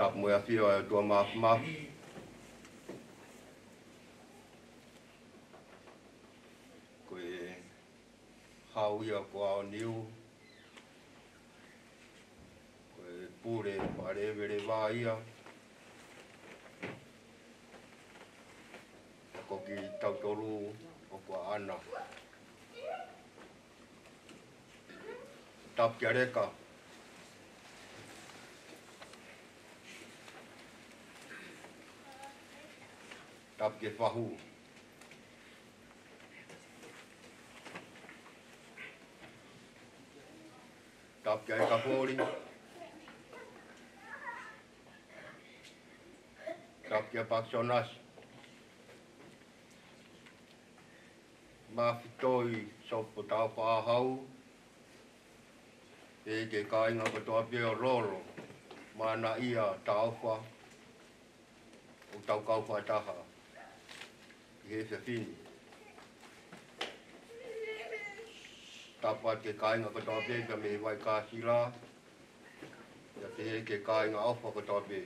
ta mo ya fi o do ma ma ko e ha u ya ko o niu ko e pure pare vere va ia ko ki ta to o ko ana ta pya re kap ke fahu. Kap ke kapori. Kap ke patsonas. Ma fitoi sopo tau pahau. E ke kainga katoa pia roro. Mana ia tau pa. O tau kau pa hefia fini. Tapa ke kāinga katoape ka me wai kā hira. Ia te he ke kāinga awha katoape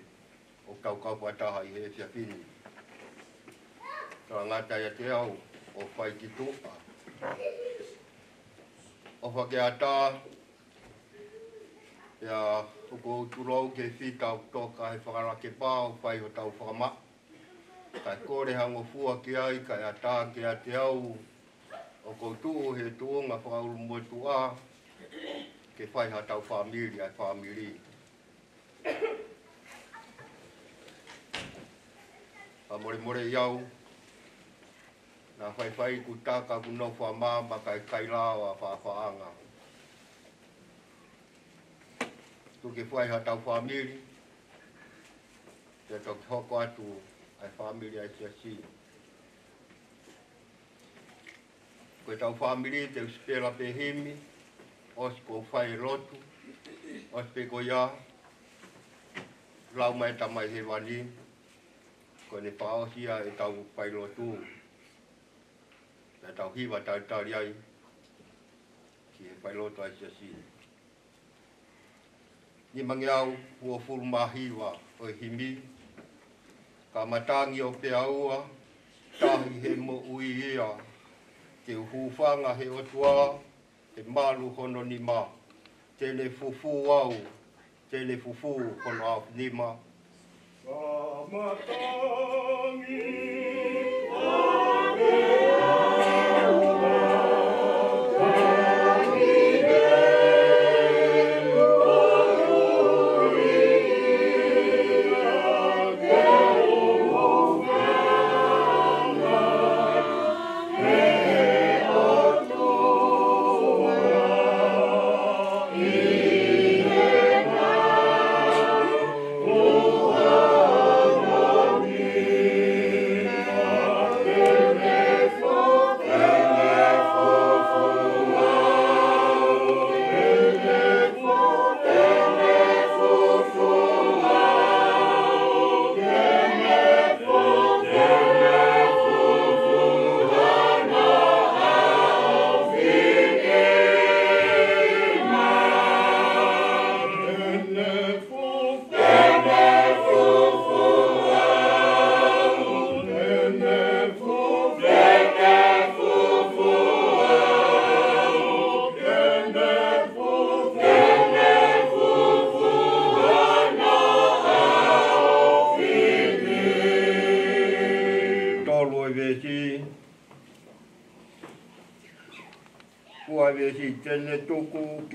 o tau kaupua taha i hefia fini. Tā ngāta ia te au o whai ki tōpa. O whake a ia hoko o turau ke whi tau tō kahe whakarake pā o whai o tau whakamaa kai kore hango fua ki ai, kai a ki a te au, o koutu he tuonga whaulu motu a, ke whai ha tau whamiri ai whamiri. A more more iau, nā whai whai ku tāka ku nau wha māma kai kai rāwa whāwhaanga. Tu ke whai ha tau whamiri, te tau hoko atu, ai whamiri ai tia si. Koe tau whamiri te uspela pe hemi, os ko whae rotu, os pe ko ia, lau mai ta mai he wani, koe ne paohia e tau whae rotu. Ta tau hiwa tau tari ai, ki he whae rotu ai tia si. Ni mangiau, ua fulma hiwa, o himi, o himi, ka matangi o pe aua, tahi he mo ui ia, te uhuwhanga he o tua, he malu hono ni ma, tene fufu au, tene fufu hono au ni ma. Ka matangi o pe aua,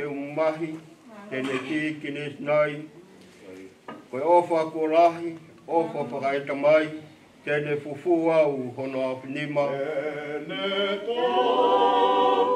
o mahi, tēne tī kine nai. Koe ofa ko rahi, ofa whakaeta mai, tēne fufu au hono a whinima. ne tōpū.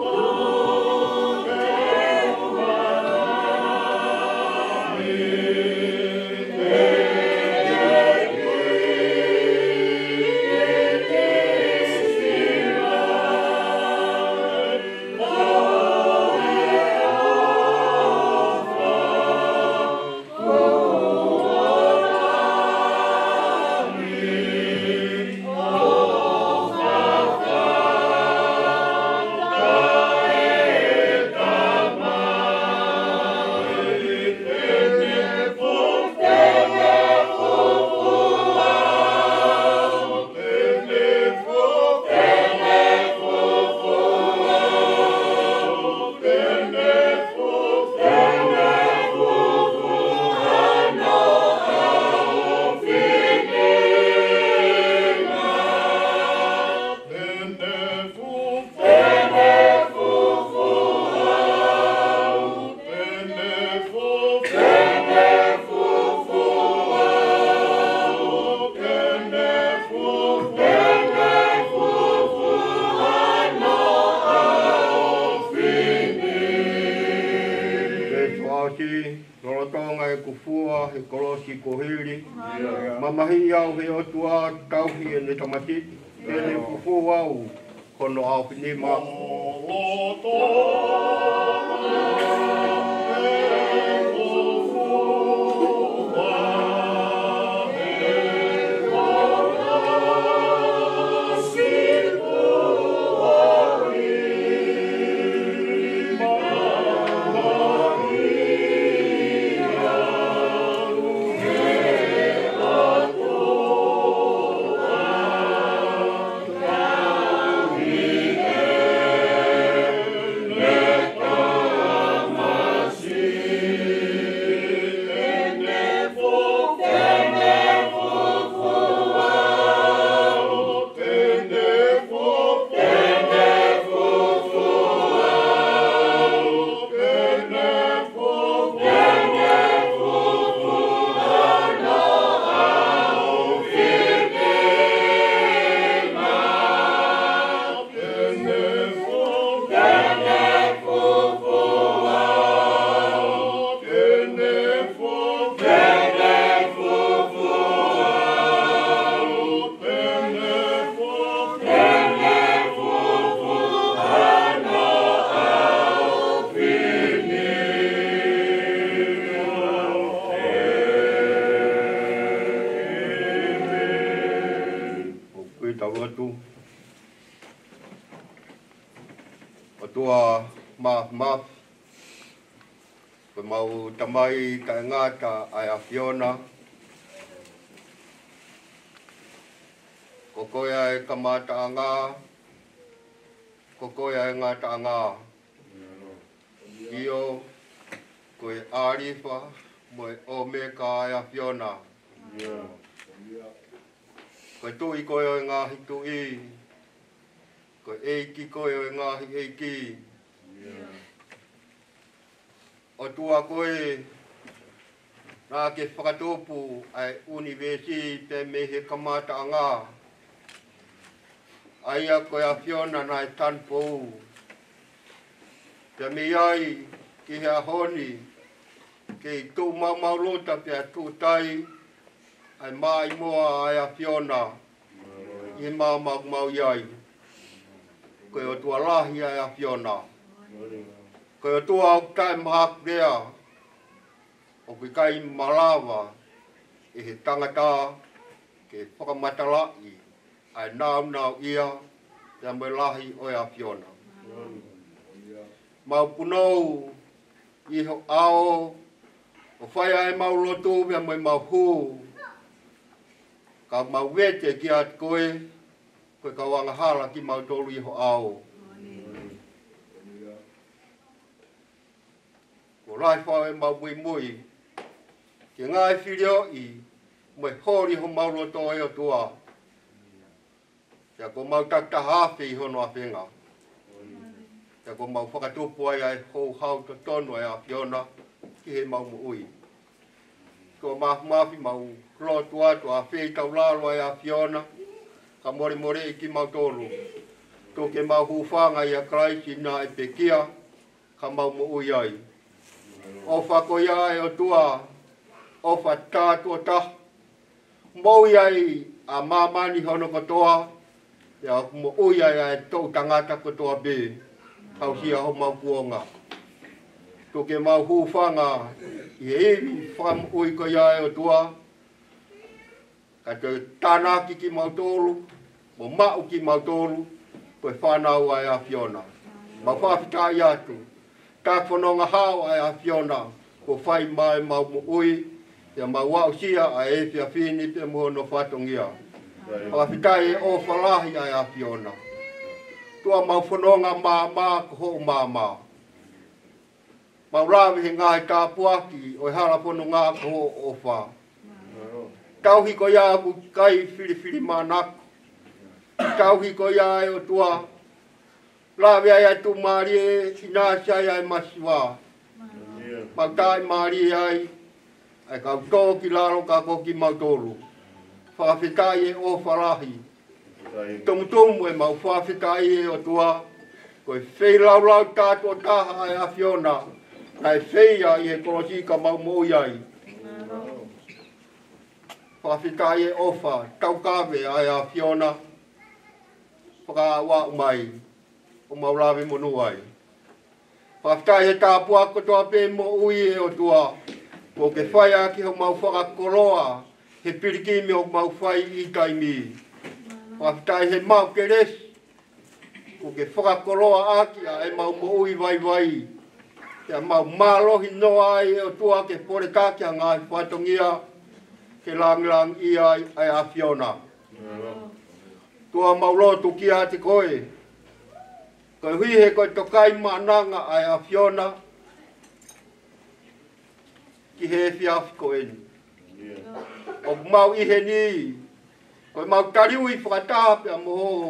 ngāta ai a Fiona kamata anga. Aia koe a fiona nai tanpo u. Pia miai ki hea honi, ki i tū mamaulota pia tūtai, ai mai moa ai a fiona, i mamau mau iai. Koe o tua lahi ai a fiona. Koe o tua au tai mahak rea, o kai malawa, i e he tangataa, ke whakamatala i ai nāu nāu ia te amai lahi o ia fiona. Mau punau i ho ao o whai ai mau loto me amai mau hū ka mau wete ki at koe koe ka wanga hala ki mau tolu i ho ao. Ko rai whai mau mui mui ke ngai whirio i mo hori ho mau to e o tua ya ko mau kaka hafi ha fi ho no fi ya ko mau fo ka tu po ya ho ha to to no ya e yo na ki he mau mu ui ko mau mafi mau ro tua to a fi ta la lo ya fi yo na ka mori mori ki mau to lu to mau hu fa nga ya krai chi na e pe kia ka mau mu ui ai o fa ko ya e o tua o fa ko ta mōi ai a māmani hono katoa, e a kumo oi ai a tau tangata katoa be, au hia ho mau kuonga. Tō ke mau hōwhanga, i e eri wham oi ko iai e o tua, ka te tāna ki ki mau tōru, mo mau ki mau tōru, ko e whanau ai a Fiona. Ma whawhita i atu, ka whanonga hao o a Fiona, ko whai mai ma mo oi, ya o usia a e fia fini pe mo no fatongia ala o falahi ai a fiona tu a mau fononga ma ma ko ho ma ma mau rawi he ngai ka puaki o hala fononga ko ho o fa kauhi ko ya ku kai fili fili ma nak kauhi ko ya o tua rawi ai tu mari sina sha ai masiwa Pagkain maria ay, e ka tō ki lalo ka ko ki mautoro. Whawhikai e o wharahi. E tomu tomu e mau whawhikai e o tua. Koe whei lau lau tātua taha e a Fiona. Nai whei a i e korosi ka mau mōi ai. Whawhikai e o wha. Tau kāwe ai a Fiona. Whaka wā umai. O mau rāwe monu ai. Whawhikai e tāpua kotoa pē mō ui e o tua. Ko ke whai a ki hau mau whaka koroa, he piriki me hau mau whai i kai mi. Whaftai he mau ke res, ko ke whaka koroa a ki a e mau mo ui vai vai. a mau mālohi noa ai e o tua ke pore kā kia ngāi whaitongia, ke lang lang i ai ai a Fiona. Tua mau lo tu ki a te koe, koe hui he koe tokai mānanga ai a Fiona, ki he fi afko e ni. O mau i he ni, o mau kariu i whakata pe a moho,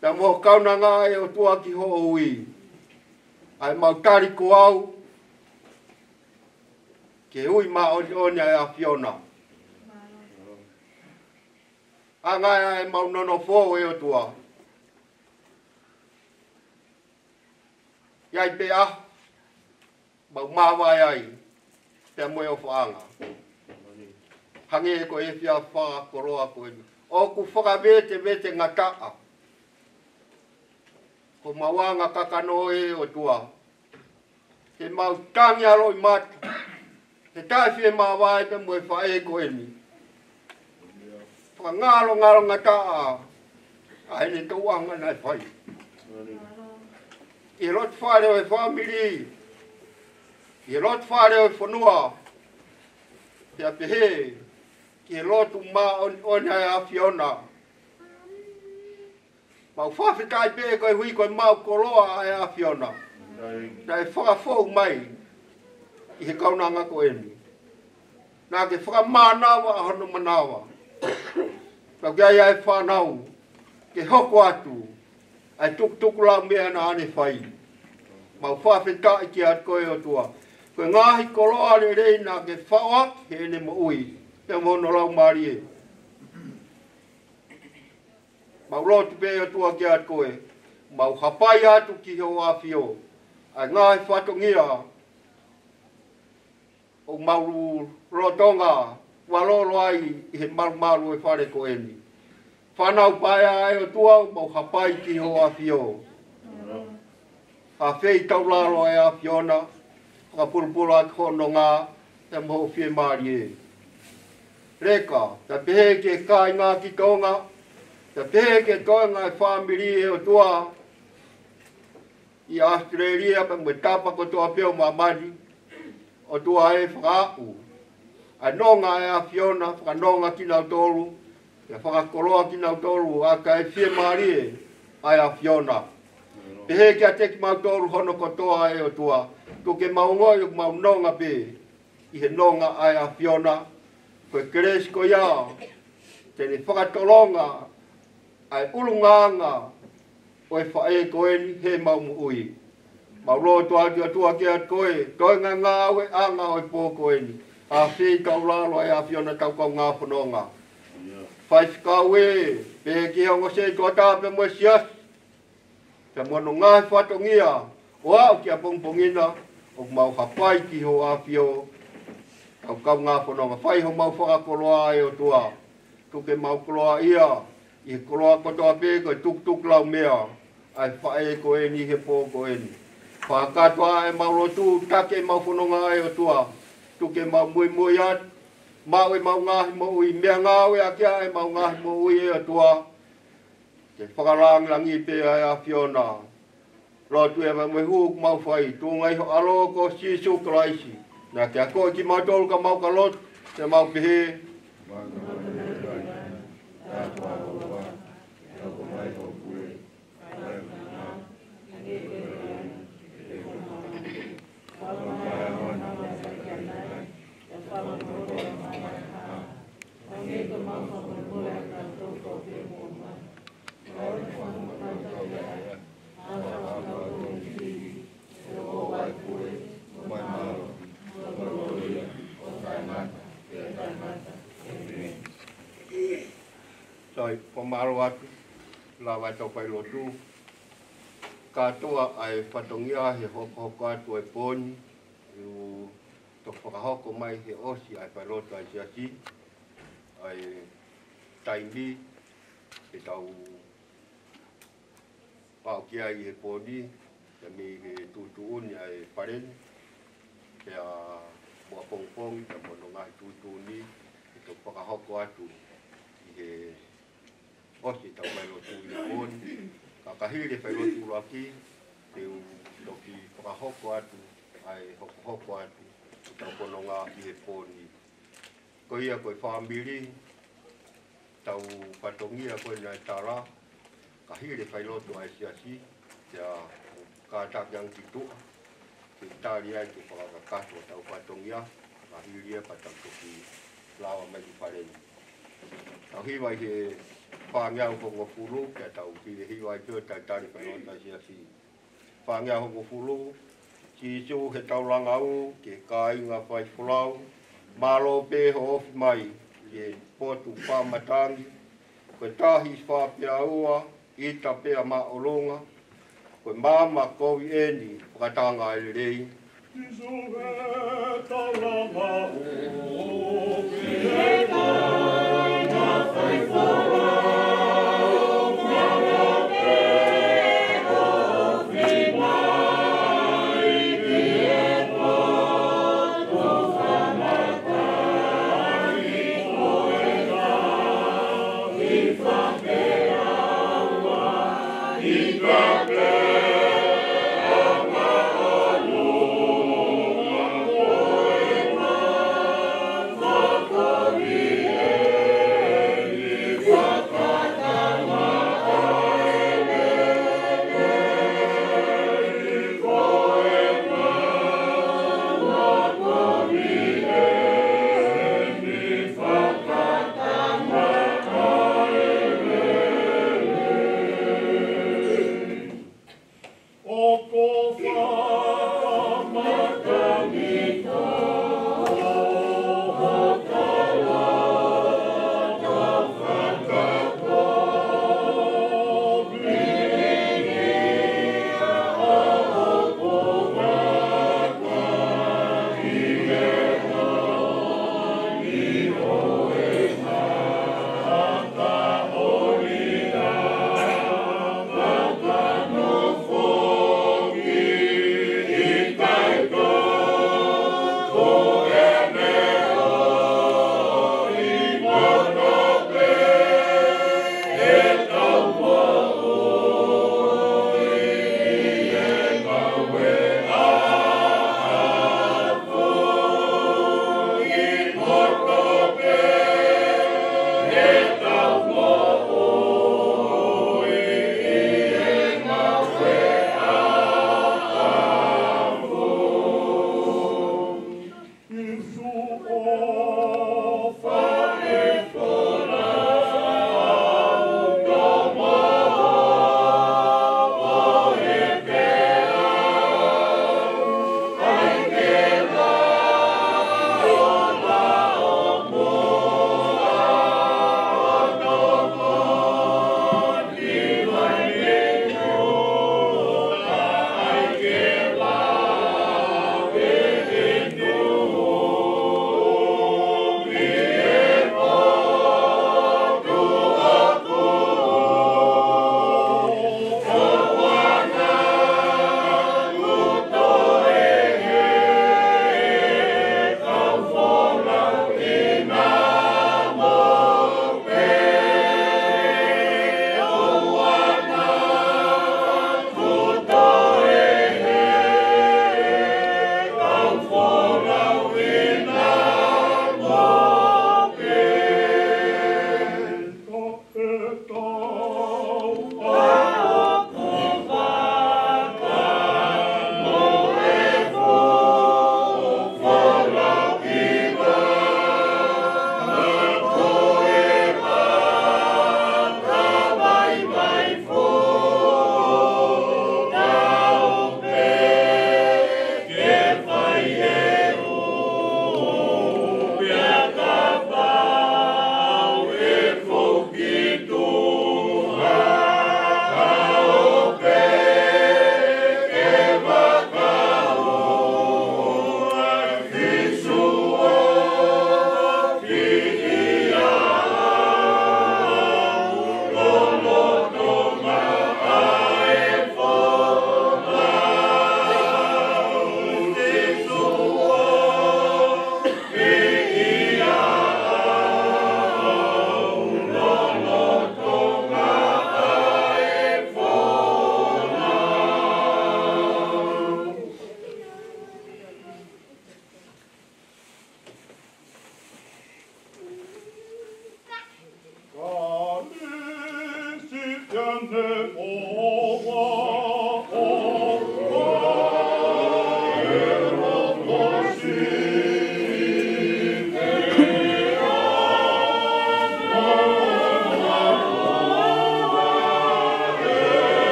pe a moho kauna ngā e o tua ki ho o ui. Ai mau kari ko au, ke ui ma o ni a fiona. A ngai a e mau nono fō e o tua. Iai pe a, mau mawai ai. Iai mau ai te moe o whaanga. Hange e ko e whia whaa koroa ko inu. O ku whaka vete vete ngā taa. Ko mawa ngā kakano e o tua. He mau tangi aro i mātu. He tai whie mā wae te moe whae e ko inu. Whaka ngāro ngāro ngā taa. Ai ni tau anga nai whai. I rotu whare o e whamiri. I e lotu whare o whanua, te apehe, ki e lotu mā on, on hai a Fiona. Mau whawhikai pē koe hui koe mau koloa ai a Fiona. Nā e whakafou mai, i he kaunanga ko eni. Nā ke whakamānawa a hono manawa. Tau kia ai e whanau, ke hoko atu, ai tuk tuku la mea nā ane whai. Mau whawhikai ki at koe o tuaku koe ngāhi koro ale rei nā ke whaua, he ne mo ui, he mono rau māri e. Mau roti pē atu a kia koe, mau hapai atu ki heo a fio, ai ngāhi whato o mauru rotonga, waloro ai he maru maru e whare koe ni. Whanau pāia ai o tua, mau hapai ki heo mm. a fio. A fei tau laro ai e a fiona, ka pulupulu a kono ngā e mō fie māri e. Reka, ta pehe ke kai ngā ki kaunga, ta pehe ke kai ngā e whāmiri e o tua, i Australia pa mwe tapa ko tua peo mā mani, o tua e whakāu. A nonga e a Fiona, whakanonga ki nau tōru, e whakakoroa ki nau tōru, a ka e fie māri e, a Fiona. Pehe ke a teki mau tōru hono ko tua e o tua, ko ke maungo yo ma pe i he no ai a fiona ko e kres ko ya te ni faka tolonga ai ulunga nga o fa e ko en he ma ui ma ro to a ki to a ki ko e ko nga nga we a nga o po ko en a fi ka ula lo ai a fiona ka ka nga fo no nga fai ka pe ki o ngose ko ta pe mo sia Tamo nunga fatongia, wa ki apong pongina, o mau hapai ki ho apio, au kau ngā ma pai ho mau koloa e o tua, tuke mau koloa ia, i he koloa kotoa ko koe tuk tuk lau mea, ai whae ko e ni he pō ko e Whakatoa e mau rotu, take mau whanonga e o tua, tuke mau mui mui at, mau e mau ngāhi mau i mea ngāwe a kia e mau ngāhi mau i e o tua, te langi pe ai a Fiona. Fiona. Rā tu e mai hūk mau whai, tō ngai ho alo ko si su kraisi. Nā kia koe ki mātou ka mau ka lot, te mau ki he, tai whamaro atu, la wai tau pai lotu. Katoa ai whatongia he hoko hoko atu ai pōni, u to whakahoko mai he osi ai pai lotu ai siasi, ai taimi, he tau pao kia i he pōni, ke mi he tūtu uni ai pareni, ke a mua pongpongi, ke mua nongahi tūtu uni, he to whakahoko atu, he Oki, tau mai lo tu ni on ka ka hi de pai lo tu lo ki te u toki ka hoko atu ai hoko hoko atu tau ko no nga i e poni ko ia ko whaambiri tau patongia ko i nai tara ka hi de pai tu ai si a te a ka tak yang ki tu ki tari ai te pala ka kato tau patongia ka hi ria patang toki lawa mai ki parengi Tau hi he whāngia hoko ngō whulu, kia hiwa i tua tai tari pa nōta si a si. Whāngia hoko whulu, ke kā inga whai whulau, mālo pē ho of mai, ke pōtu whāmatangi, koe tāhi whāpia ua, i ta pēa mā o longa, koe māma kōwi eni, whakatanga i e rei. Isu he tau langa u, ke kā inga whai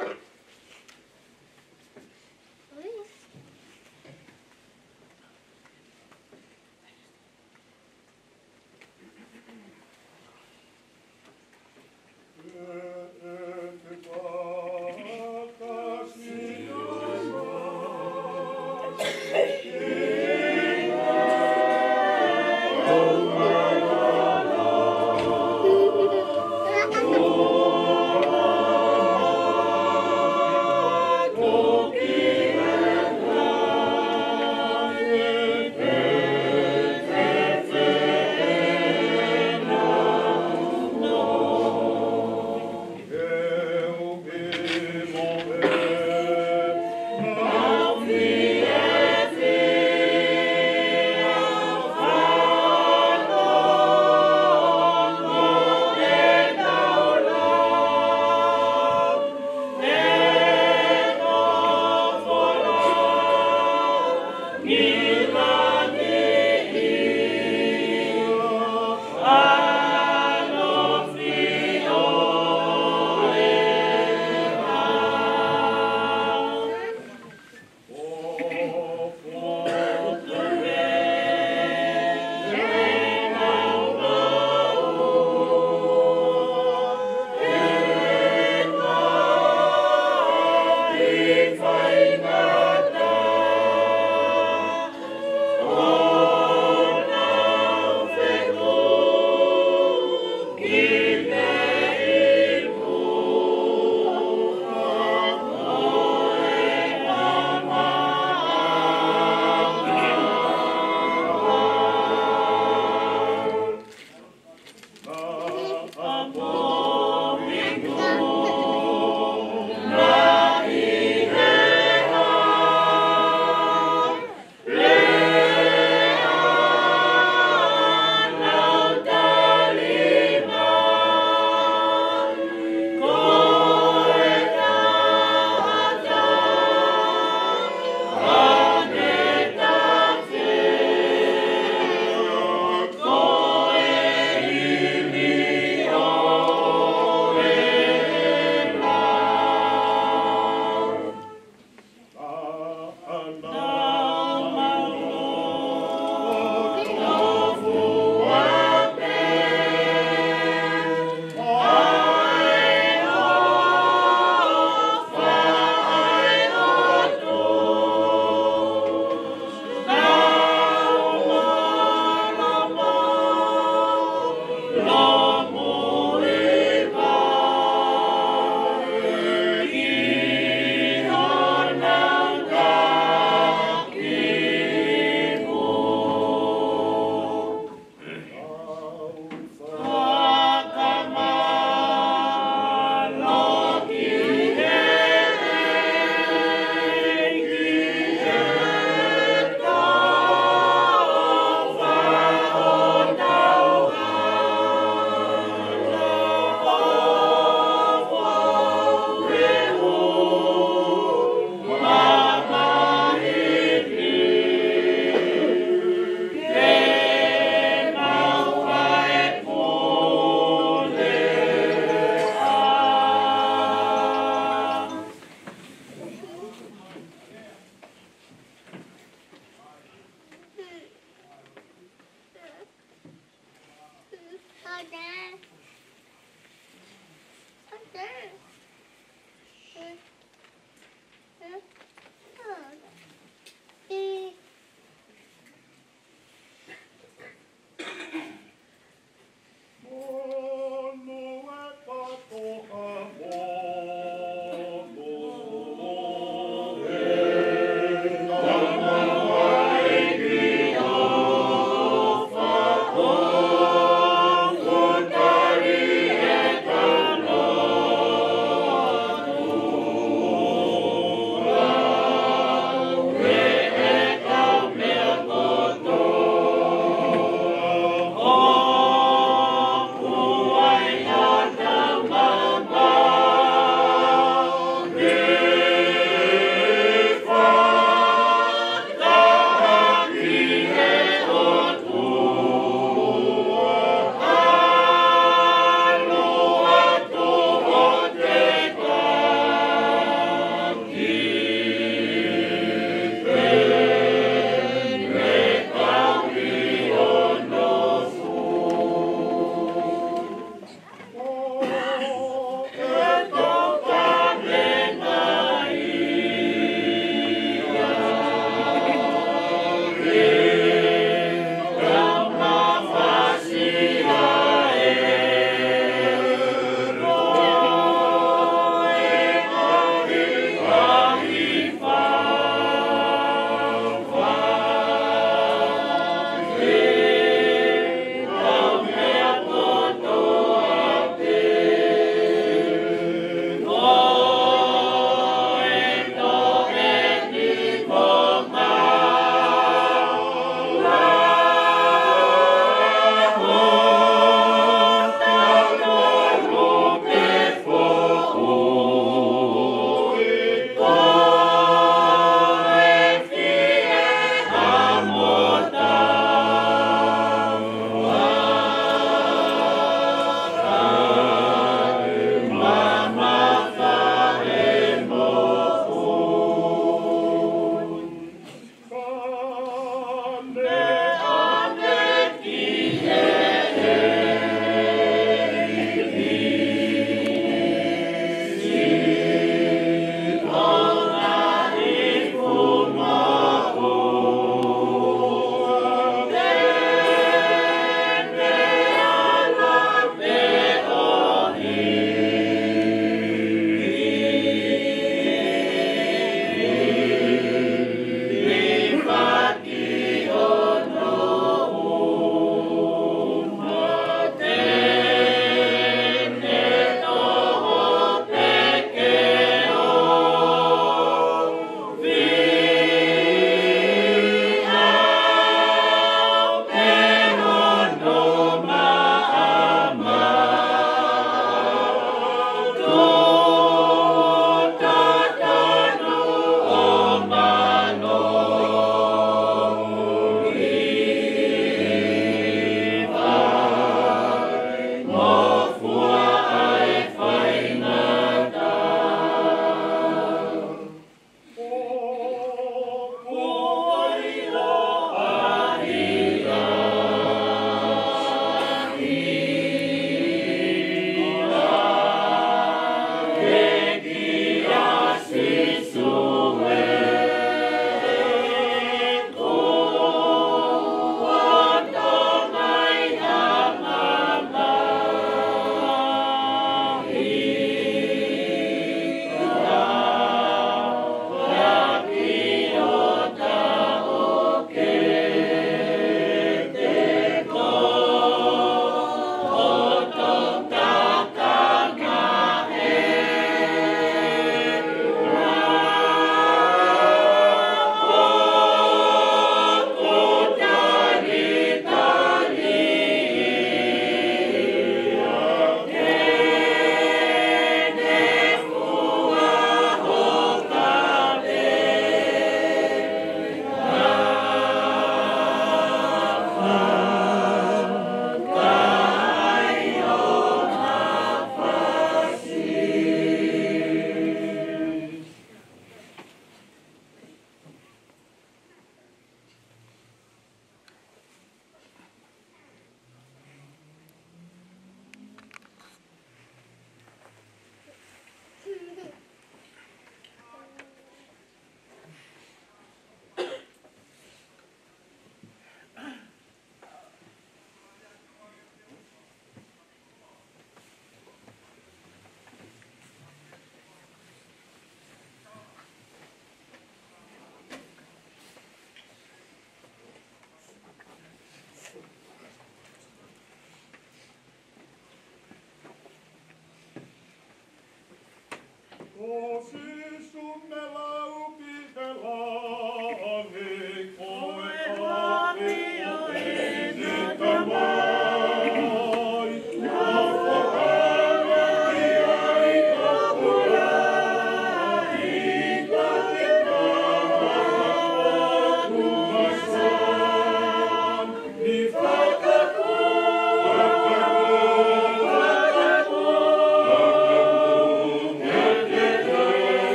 uh,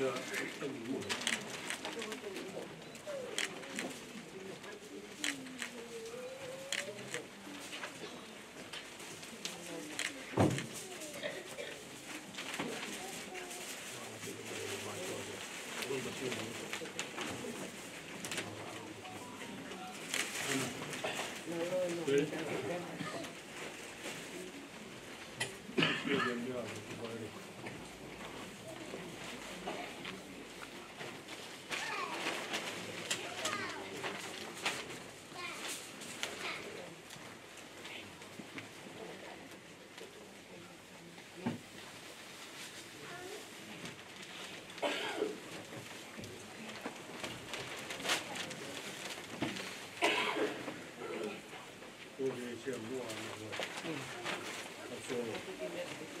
được thành một mua ừ. mọi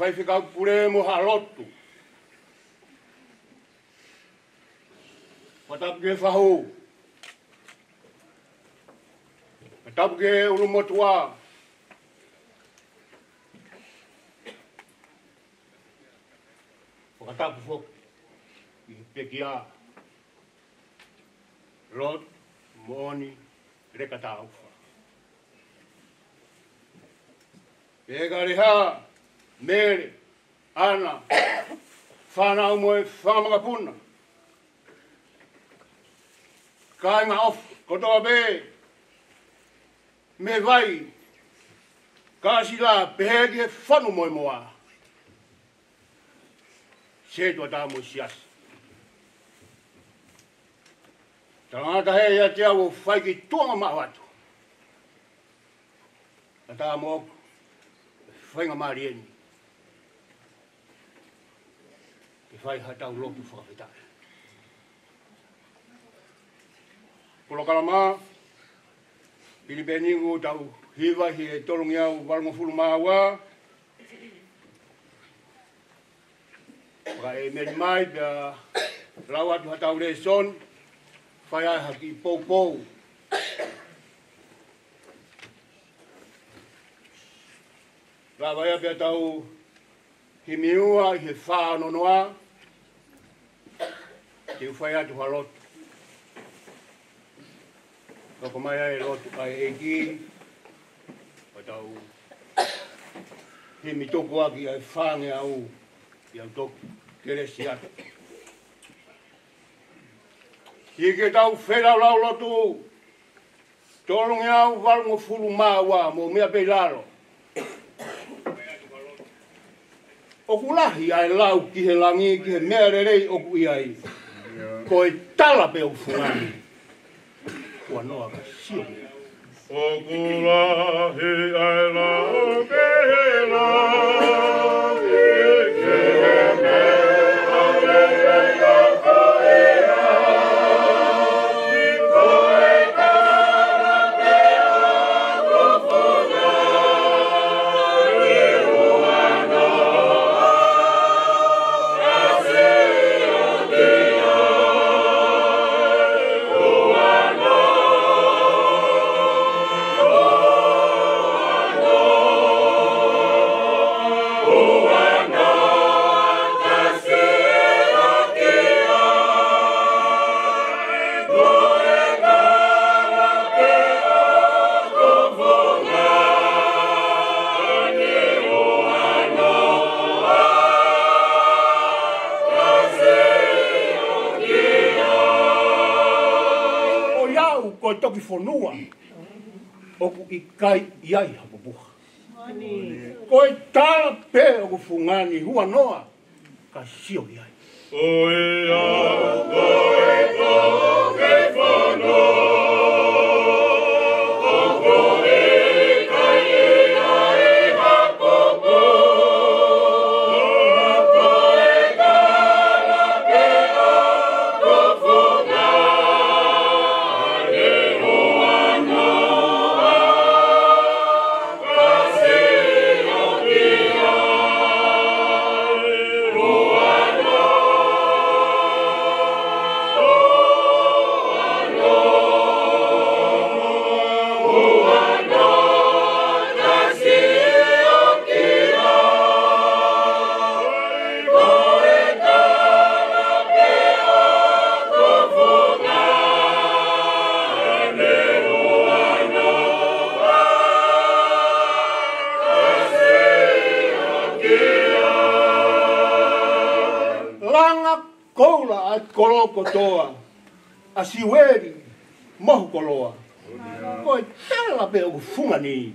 vai ficar por aí morraloto. Patap ge fahu. Patap ge o Patap fok. Pekia. Lot, moni, recataufa. Pega ali, malonga puna. Kai ma of, kotoa be, me vai, kasi la pehege fanu moi moa. Se tua ta mo sias. Tangata hei ya te avu fai ki tuanga maa watu. Ata mo, fai nga maa fai ha tau lotu fa vita. Polo kalama pili beni ngu tau hiva hi e tolong yau wal ngu fulu mawa. Ka e med mai da lawa tu hatau le son fai ai ha ki pou pou. Lawa ya bia tau himiua hi fa no noa te uwhai atu ha lotu. Noko mai ai lotu ai e ki, o tau he mi toku aki ai whāne au, i au toku keresi atu. I ke tau whera lau lotu, tolongi au walungo furu māua mō mea pei lalo. O kulahi ai lau ki he langi ki he mea rerei o iai ko e tala pe o fuani. Kua noa ka sio mea. O kula he ai la o pehe la. O kula he ai la o pehe la. fonua o ku i kai i ai hapapuha. Ko i tā pē o ku fungani hua noa, ka sio i ai. Oi a, oi tō kei. kotoa, a siweri, mahu koloa. Koe tala pe o funga ni.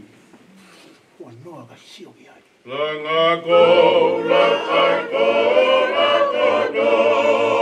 Kua noa ka sio ki ai. Langa ko, langa ko, langa ko,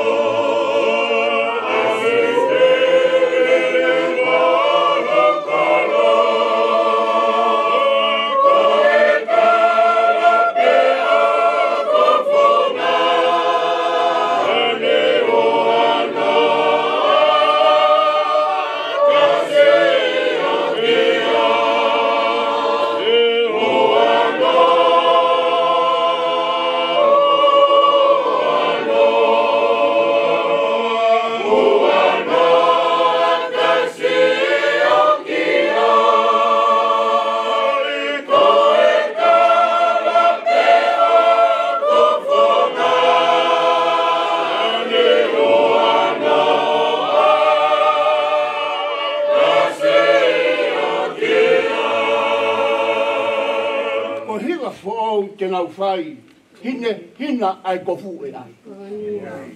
ai. Hine, hina ai ko fu e ai.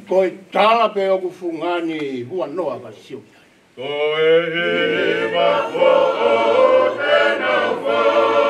Ko e tala pe o ku fu ngani hua noa ka siu. Ko e hiva ko o te nau fu.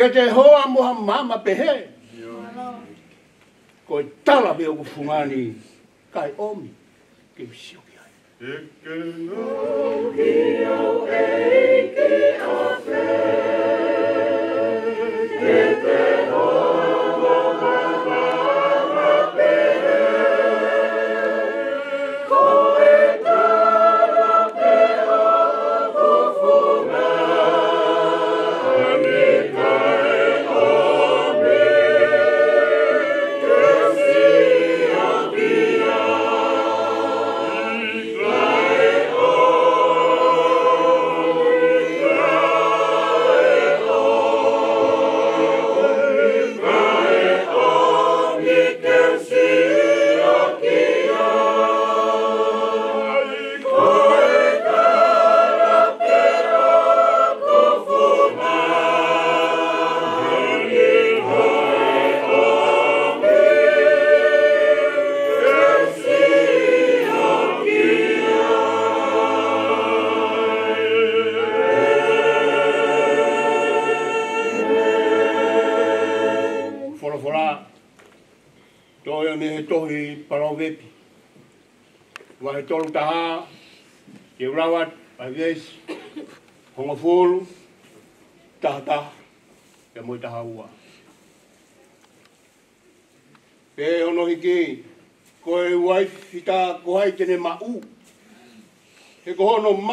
Kia te hoa moha mama pehe. Ko i tala me o kufungani kai omi ke visio.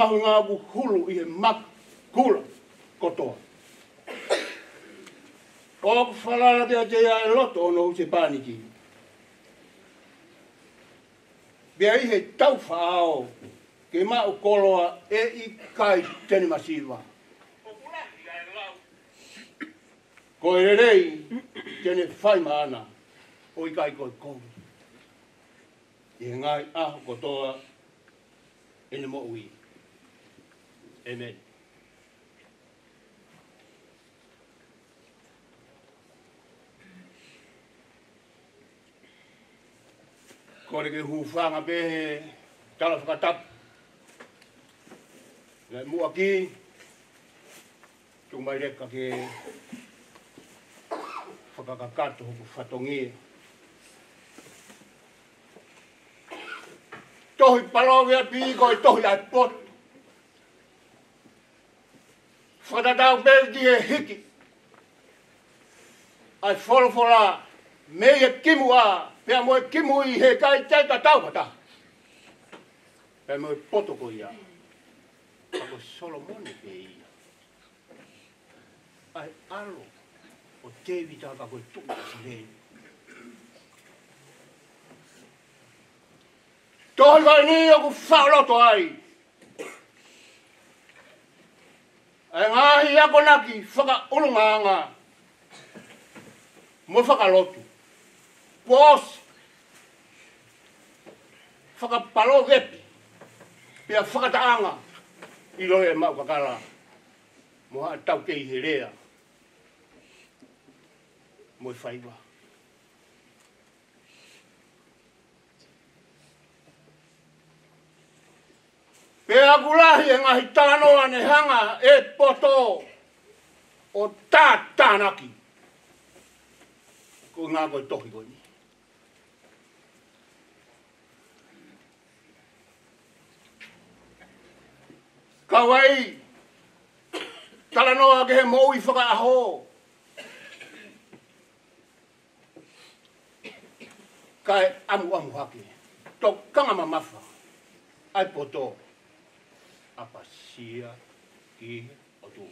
ahu ngā wuhulu i he mak kula kotoa. O whalara te ate ia e loto ono u te pāniki. Bia i he taufa ao ke mā u koloa e i kai tene masiwa. Ko e rei tene whai maana o i kai koi kongi. I ngai aho kotoa ene mo uia. Amen. ke hufanga pehe, tala fukatap. Nga mu aki, ke fukakakato huku fatongi. Tohi palovia piko, tohi aipotu. Whata tau pēti e hiki. Ai wholofora me e kimu a, pia mo e kimu i he kai teta tau pata. Pia mo e potoko i a. Ako Solomoni pe i a. Ai alo, o tevi tā kako e tuku si lehi. Tohi vai ni, aku whaoloto Ai. e ngāhi ako naki whaka ulunganga. Mo faka lotu. Pos. Faka palo Pe faka whaka taanga. I loe mau la. Mo ha tau kei he rea. Mo i whaiwa. Pe agulahi e ngahi tāno ane hanga e poto o tā tānaki. Ko ngā koe tohi koe ni. Kawai, tala noa ke he moui whaka aho. Kai amu amu hake, tō kanga ma ai poto tōpe apasia i atu.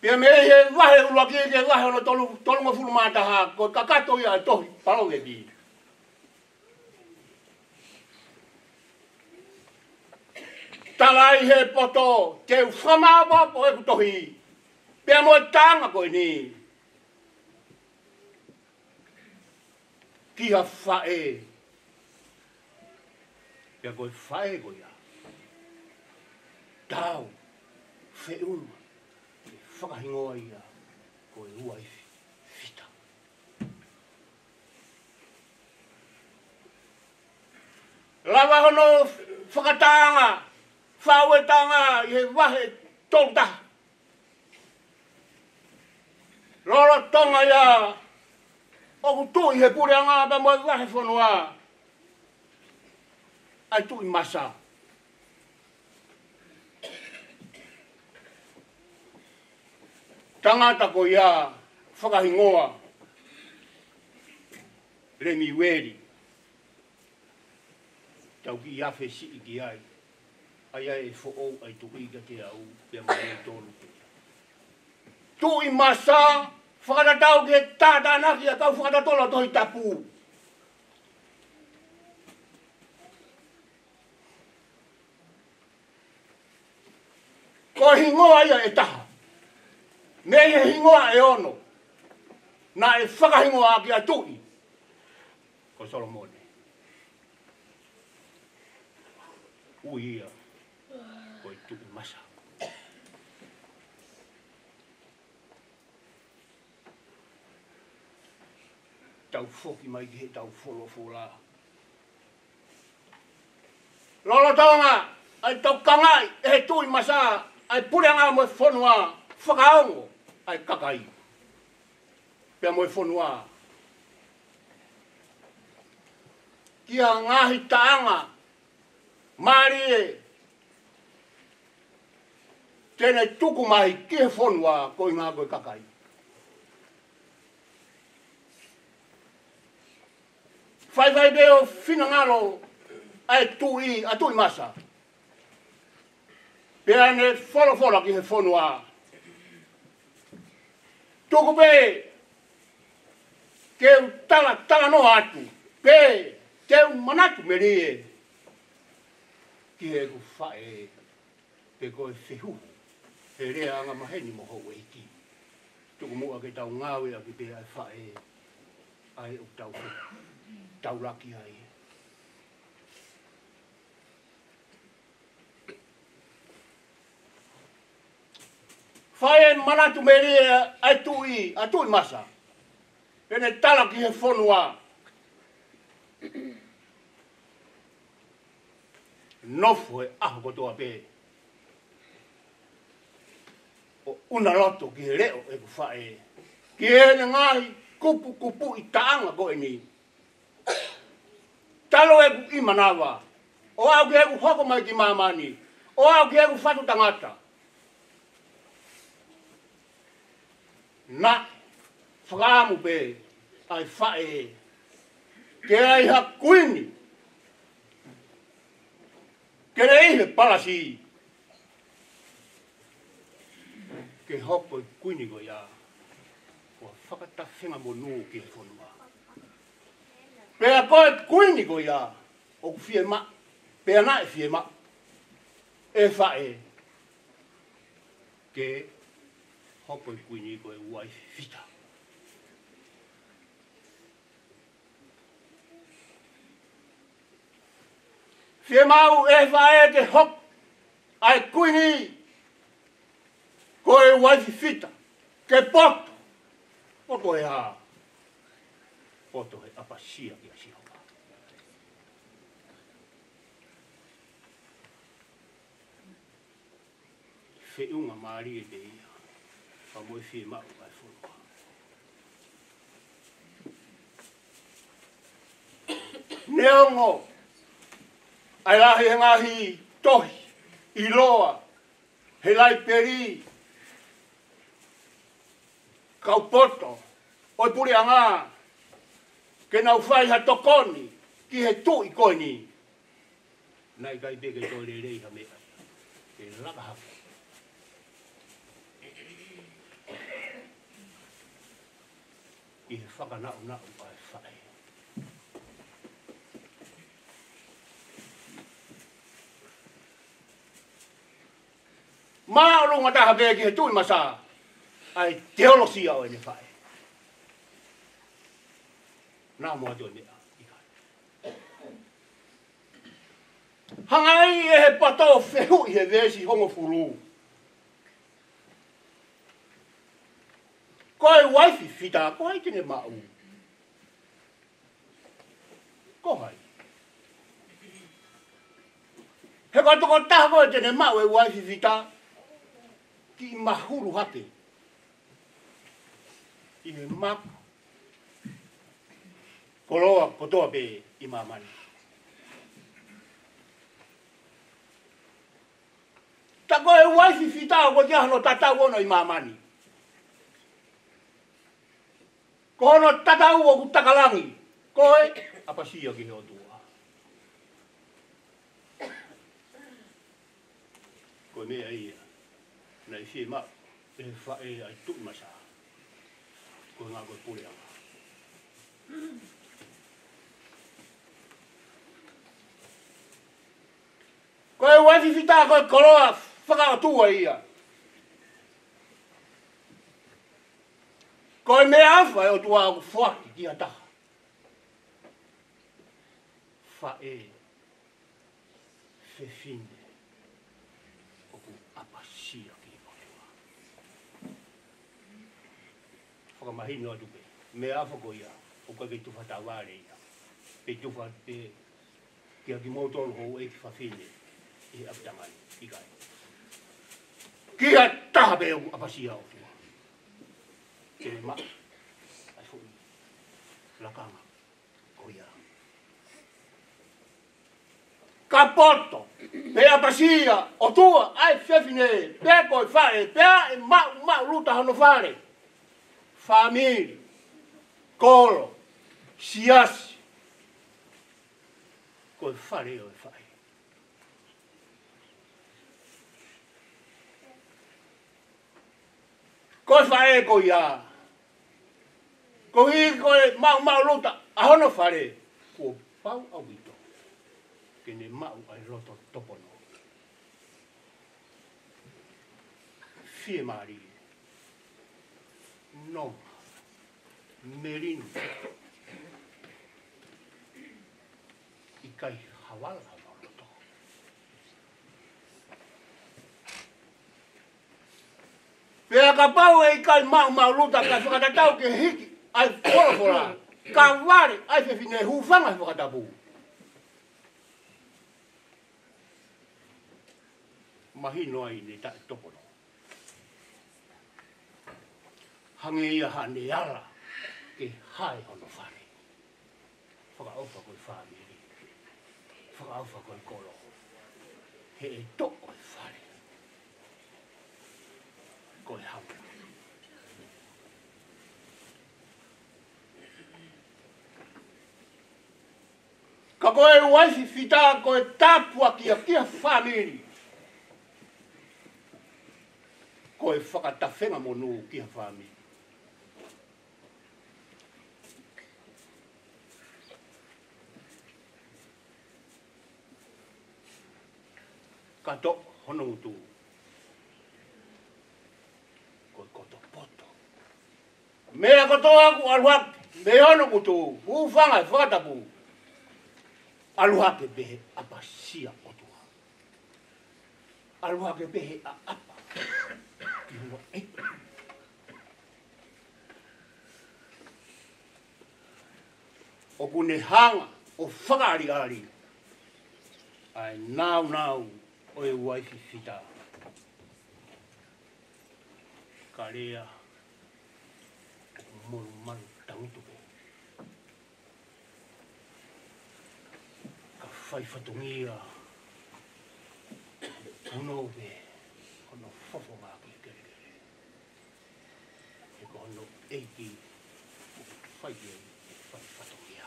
Pia mea he wahe ulua ki ke wahe ono tolu, tolu ma fulu maataha, ko kakato ia tohi, palo ke ki. Talai he poto, ke ufamaa wapo e kutohi, pia moe tanga koe ni. Kia fae, ya goi fae goi a. Tau, fe ulua, e whakahingoa ia, goi ua i fita. Lava hono whakatanga, whaoetanga i he wahe tolta. Lora tonga ia, oku tui he pureanga pa moe wahe whanua. Lava ai tu imasa. Tangata ko ia whakahingoa le mi weri. Tau ki iawe si i ki ai. Ai ai e fo'o ai tu iga te au pe mai e tonu. Tu imasa whakatatau ke tātanaki a tau whakatatola toi tapu. Tau ko hingoa ia e taha. Me ia hingoa e ono. Na e whakahingoa ki a tui. Ko Solomone. Ui ia. Ko i tuku masa. Tau foki mai ki he tau folo fola. Lolo tonga, ai tau kangai, e he tui masaa ai pule nga mo fonua fraungo ai kakai pe mo fonoa ki a nga hitanga mari tene tuku mai ki fonua ko nga ko kakai fai vai deo fina ngaro ai tu i atu masa pe ane folo folo ki he fono a. Tuku pe, ke u tala, tala no atu, pe, ke u manatu me rie, ki he ku fae, pe ko e fihu, he rea anga maheni moho e ki. Tuku mua ke tau ngawe a ki pe ai fae, ai u tau, tau laki ai. Fai en mana tu mere ai i, a i masa. Ene tala ki he fonua. Nofu e ahu koto ape. O una loto ki he leo e ku fai. Ki he ne ngai kupu kupu i taanga koe ni. Talo e ku O au ki he ku hoko mai ki mamani. O au ki he ku fatu tangata. na whakaamu pe ai whae e. Ke ai ha kuini. Ke rei he palasi. Ke hopo i kuini go ia. O whakata whenga mo nō ke whonua. Pe a koe kuini go ia. O kuwhie ma. Pe a nai whie ma. E whae. Ke whae hapoi kui ni koe uai fita. Fie mau e vae te hop ai kui ni koe uai fita. Ke poto. Poto e haa. Poto e apasia ki asia. Fe unga maari e dei a moi fie ma o ai fono. Neongo, ai lahi he ngahi tohi, i loa, he lai peri, kau poto, oi puri anga, ke nau fai ha tokoni, ki he tu i koini. Nai kai pe ke tōrerei ha mea, ke laka whaka na una o pai whae. Mā o ai teologia on e ne whae. Nā mua tō ne Hangai e he pato whehu i he vesi hongo furuu. Ko ai waifi fita, ko ai tine ma'u. Ko hai. He ko toko taha ko tine ma'u e waifi fita. Ki mahuru hate. Ine ma'u. Koloa kotoa pe imamani. Tako e waifi fita ko tia hano tata ima mani. Ko hono tatau o kutakalangi. Ko he? Apa siya ki neo tua. Ko mea ia. Na i fie mao. E fa e ai tuk masa. Ko ngā koi pule ama. Ko e wati fitaa koi koroa. Whakaatua ia. Ia. Ko me afa o tua o fo ki ata. Fa e. Fe fin. Fa mahi no atu pe. Me afa ko ia. O ka vetu fa tawale ia. Pe tu fa pe. Ki aki motor ho e ki fa fine. E aptamani. Ki kai. Ki a taha pe o apasi au. Ki ma la cama lakanga oh, koya kaporto la apasia o tu hai fefine per koi fare pe ma ma luta hanno fare famiglia colo siasi col fare io fare col fare coia? ko i ko e ma ma lota a hono fare ko pau au ito ke ne ma u ai roto topo no fie mari no merin i kai hawala Pea ka pau e kai mau mau luta ka whakatatau ke hiki ai fora fora kawari ai fe fine hu fanga fo kata bu mahi no ai ni ta topo no hange ia hane ara ke hai ono fare fora o fa ko fa ni fora o fa ko ko lo he e ko e wahi fita ko e tapua ki a kia whamiri. Ko e whakatawhenga monu nō ki a whamiri. Kato honongutu. Ko e koto poto. Mea kotoa ku arwap. Mea honongutu. Uwhanga e whakatapu. Mea aloha ke behe apa sia o Aloha ke behe a apa ki hua e. O kune hanga o whakaari ari. Ai nau nau o e waifi fita. Karea o moru maru tangutuke. fai fatungia. Tuno be, ono fofo ngā ki kere kere. Eko e ono eiti, fai e fai fatungia.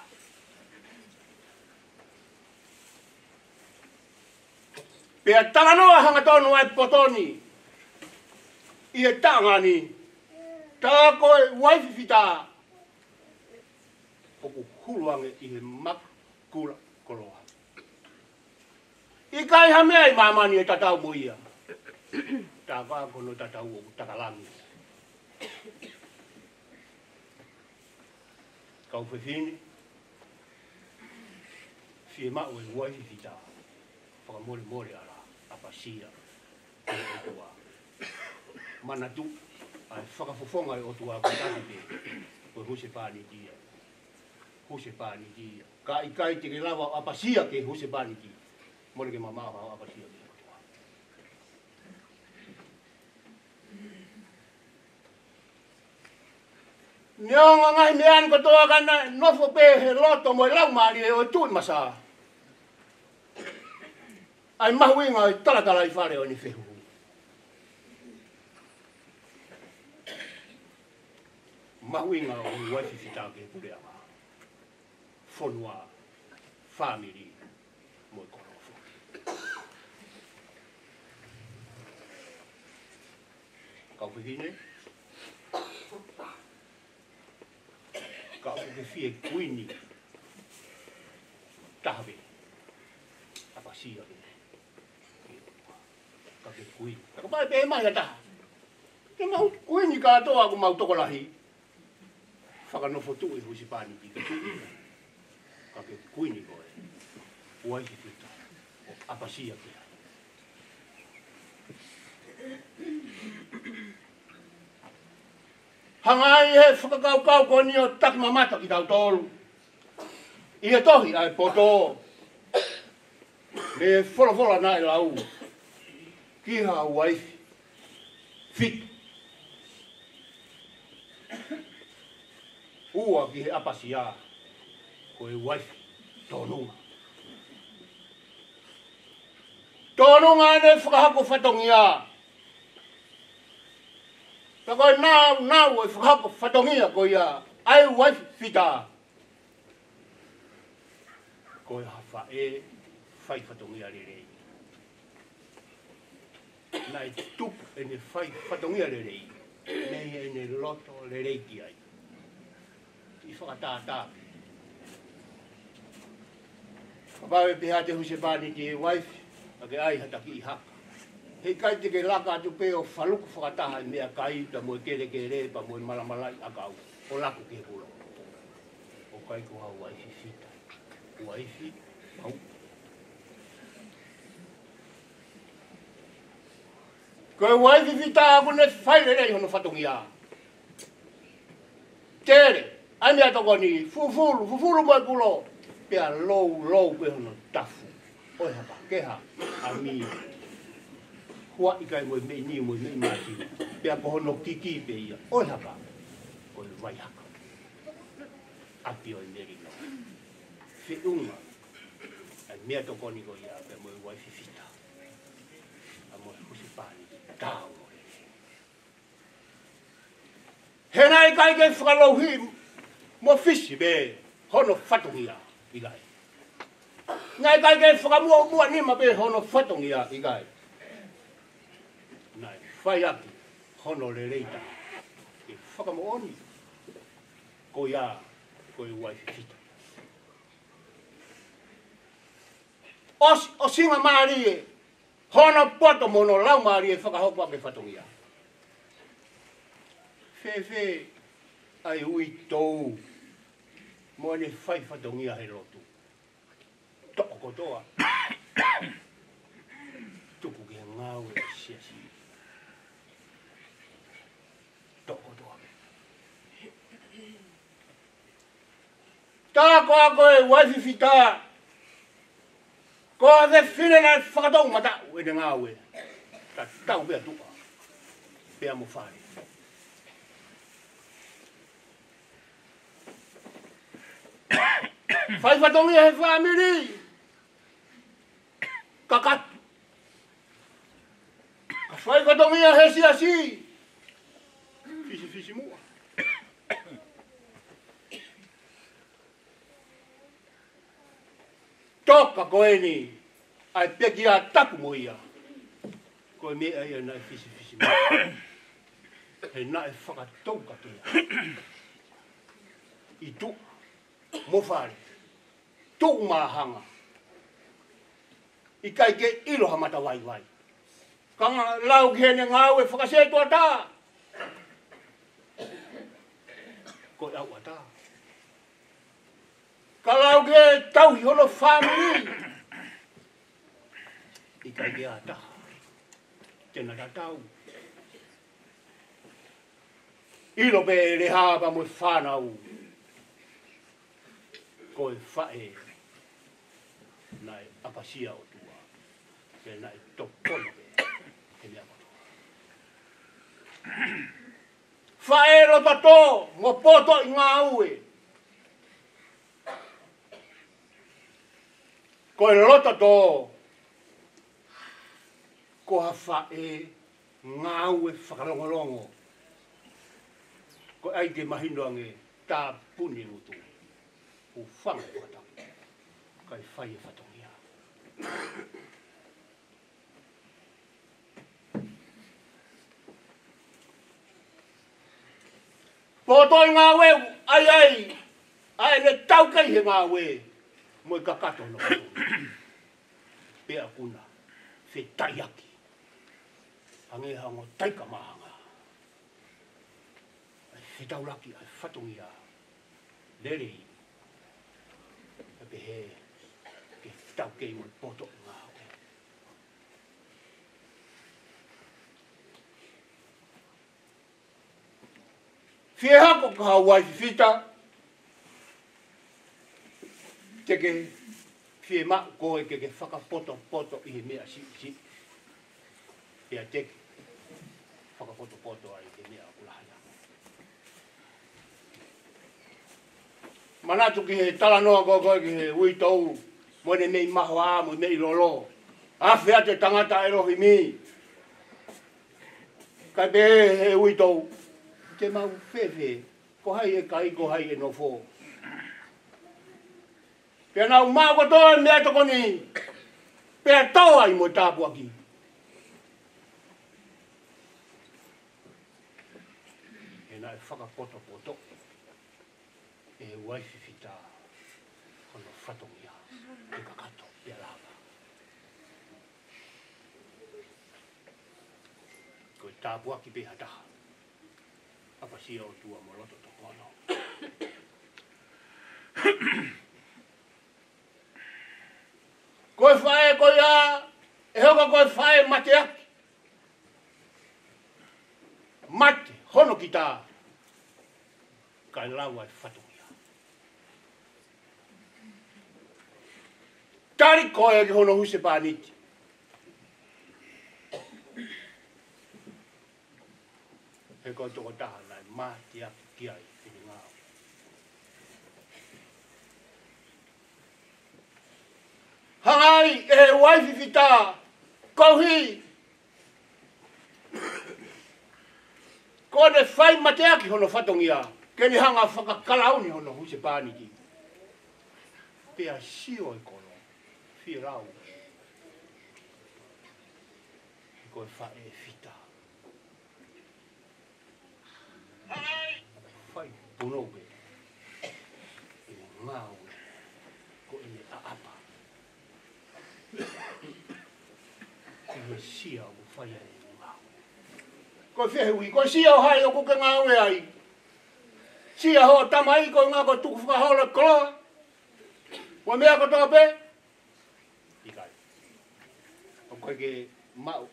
Pea tala noa e tonu ai potoni. Ie tangani. Tāko e waififita. Oku huluange i he makura. I kai ha mea i mamani e tatau mo ia. Tā kā kono tatau o takalangi. Kau whewhini. Fie ma ue wai hi tā. Whaka mori mori ara. Apa sia. E Mana tu. Ai whaka fufonga i e o tu a kutahi te. Koe huse pāni dia. Huse pāni dia. Ka i kai te lawa apa sia ke huse pāni dia mo le ke mama ba ba shi le Nyonga ngai mean ko toa kana nofo pe he loto mo lau mali e o tun masa. Ai mahui ngai tala tala i fare o ni fehu. Mahui ngai o ni wai fifita ke pule ama. Fonua, family, kapuhine. Kapu ke fie kuini. Tahwe. Apa siya kine. Kapu ke kuini. Kapu pae pe emai kata. Ke mau kuini ka ato aku mau toko lahi. Faka no fotu e husi pani pika kuini. Kapu ke kuini koe. Uai si kuita. Apa siya kine. Thank you hangai he whakakau kau ko ni o tak mamata ki tau tolu. I e tohi ai poto. Me wholawhola nai lau. Ki ha wai. Fit. Ua ki he apasia. Ko e wai. Tonunga. Tonunga ne whakahako whatongi aaa. Ta koe nāu nāu e whakapa whatongia koe ia. Ai wai whita. Koe hawha e whai whatongia re re. Nai tupu e ne whai whatongia re re. Nei e ne loto re re ki ai. I whakatā tāpi. Papawe pihate huse pāni ki e wai. Ake ai hataki i haka he kai te ke laka atu pe o whaluku whakataha i mea kai ta moe kere kere pa moe maramalai a kau o laku ke hula o kai kua waifi fita waifi mau koe waifi fita a kune whaile rei hono whatongi a tere ai mea toko ni fufuru fufuru moe kulo pia lou lou pe hono tafu oi hapa keha a mii kua i kai moi mei ni moi mei mati pe a koho no kiki pe ia o la pa o le vai haka a pi o i meri no fe unga a mea to koni go ia pe moi wai fi fita a moi kusi pani ta o moi Hena i kai kai whakalauhi mo fisi be hono fatungia i lai. Ngai kai kai whakamua mua ni ma be hono fatungia i lai whai aki, hono le reita. E whakamooni, ko ia, ko i wai whikita. O, o singa maari e, hono poto mono lau maari e whakahoko ake whatongia. Whewe, ai hui tou, moene whai whatongia he lotu. Toko kotoa. Tuku ke ngāwe, sia Ka ko ko e wifi fita. Ko de fine na fata u mata u de nga we. Ta ta u be tu. Be amo fare. Fai fata u e fa mi ri. Ka ka. Fai fata u e Fisi fisi mua. toka ko e ni, ai peki a tapu mo ia. Ko e mea ia nai fisi fisi mo. He na e whakatou katoa. I tu, mo whare, tu hanga. I kai ke ilo hamata wai wai. Kanga lau ki hene ngau e whakasetua taa. Ko e au ataa kalau ge tau yolo fami ikai ge ata tena da tau lo be le haba mo fana u ko fae e nai apasia o tua se nai topono ke me amo fae lo pato mo poto ngaue Ko e lota tō. Ko ha wha e ngāu e whakarongorongo. Ko ai te mahinoange tā puni utu. O whanga kua tau. Ka e whai e whatongia. Pō tō i ngā weu, ai ai, ai le tau kai he ngā weu moe kakato no pe kuna. se taiaki ange ha mo taika maanga se taulaki ai fatungia lele i pe he ke tau ke i poto nga Fie hako ka hawaisi fita, te ke fie ma ko e ke ke faka poto poto i me a si si e a te faka poto poto ai ke me a kula hana manatu ki he tala noa ko ko ki he ui tau moene mei maho a mo mei lolo a fea te tangata e rohi mi kai pe he ui tau te mau fefe ko hai kai ko hai ko hai e kai ko hai e no fo Pia nau mau katoa e mea toko ni. Pia toa i mo tāpu aki. E nai whakapoto poto. E waifi fita. Kono whatongia. E kakato. Pia lava. Koe tāpu aki pia taha. Apa si o tua moloto tokono. Ahem koe whae koe a, e hoka koe whae mate a. Mate, hono ki tā. Kai lau ai whatumia. Tari koe ki hono huse pāniti. He koe toko tā, mate aki. hangai e wai fifita kohi ko ne fai mate aki hono fatongia ke ni hanga faka kalau ni hono huse paniki pe a sio e kono fi rau ko e fai e fita hangai fai puno be e ngau he sia o whai e ngā. Ko fia hui, ko sia o hai o kuke ngā ue ai. Sia ho tamai ko ngā ko tuku whakahola kloa. Wa mea ko tōpe? I kai. O koe ke mau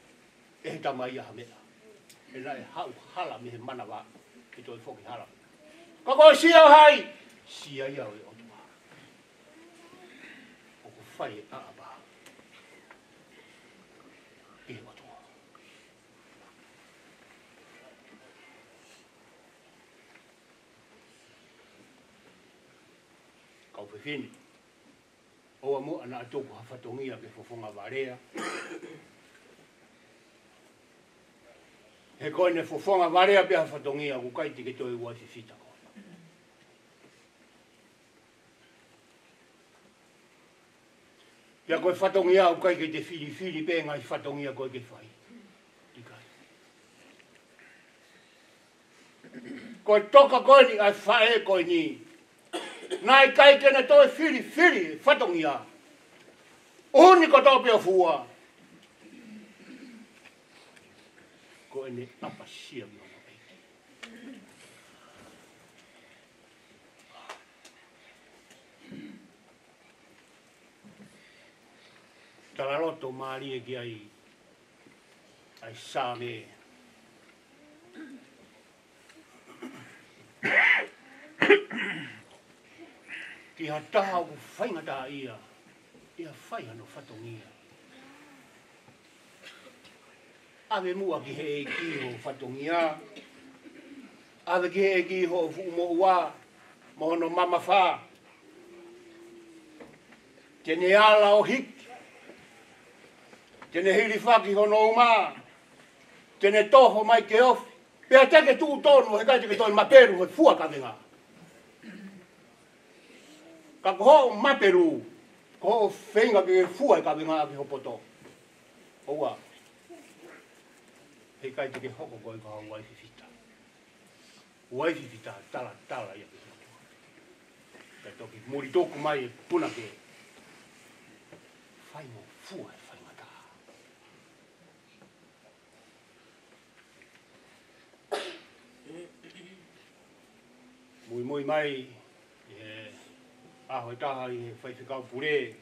e he i a hamea. E la e hau hala me he mana wā ki tō i whoki hala. Ko ko sia o hai? Sia i au o tuma. O ko whai e a a fini. O mo ana atoko hafatongia ke fofonga varea. He koe ne fofonga varea pe hafatongia kukaiti ke toi wasi sita koe. Pea koe fatongia kukai ke te fili fili pe ngai fatongia koe ke fai. Koe toka Koe toka koe ni ai fae koe ni. Nai kai kene toi whiri whiri whatongia. Oni ko tau pia fua. Ko ene apa sia mama ei. Tala loto maali eki ai ai saame Hehehehe ki a taha u whainga taha ia, ia a no anu whatongia. Awe mua ki he e ki ho whatongia, awe ki he e ki ho fumo ua, mohono mama wha. Tene ala o hik, tene hiri whaki hono umā, tene toho mai ke of, pia teke tū tonu he ke toi maperu he fuaka vengā. Tene ka ko maperu ko fenga ke fua e ka be ngaki ho poto owa he kai te ho ko ko ka wai fi fita wai fi fita tala tala ya ka toki mori toku mai e puna ke fai mo fua fai e mata Muy, muy, muy, a hoi taha i whai te kau pure.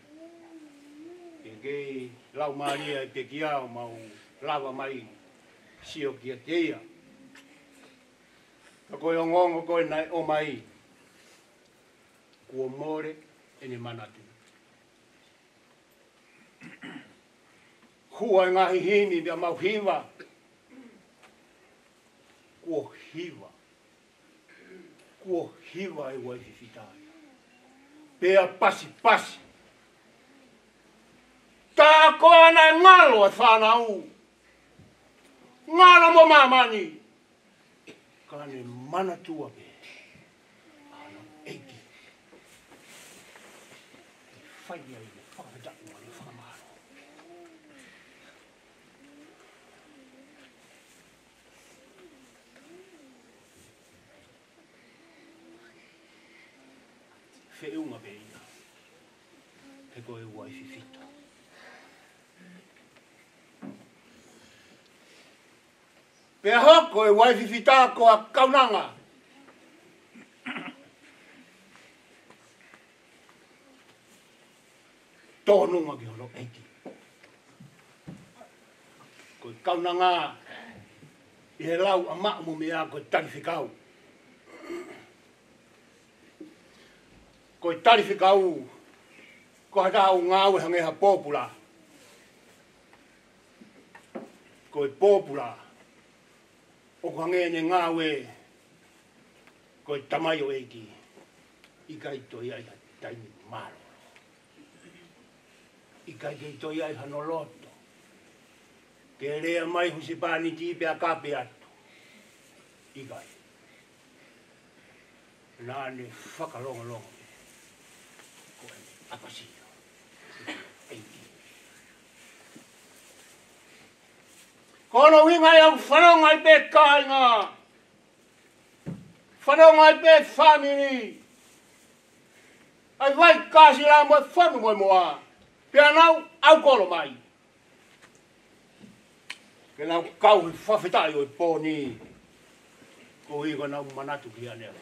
E kei lau maria i e te kia o mau lava mai si o kia teia. Ka koe o ngongo koe nai o mai. Kua more e ne manatu. Kua e ngahi hini bia mau hiwa. Kua hiwa. Kua hiwa e wai hifitai pe a pasi pasi. Tā ko ana e ngalo e whāna u. Ngalo mo mamani. Ka ne mana tua pe. Ano eiki. Whai ai. e hoko e wai fifita ko a kaunanga. Tōnunga ki holo Ko Koi kaunanga i he lau a makmu me a koi tarifikau. Koi tarifikau ko hata au ngāu e hangeha Ko Koi pōpula. Koi pōpula o ka ngē ne ngā we ko i tamai o eiki i ka i toi ai taimi maro i ka i toi ai hano loto ke rea mai husi pāni ti pe a kape atu i ka i nāne whakalongalonga ko e apasini Kono winga yang farong ai pe kainga. Farong ai pe family. Ai vai kasi la mo fanu mo moa. Pe anau au kolo mai. Ke nau kau i fafetai i poni. Ko i higo nau manatu ki anea.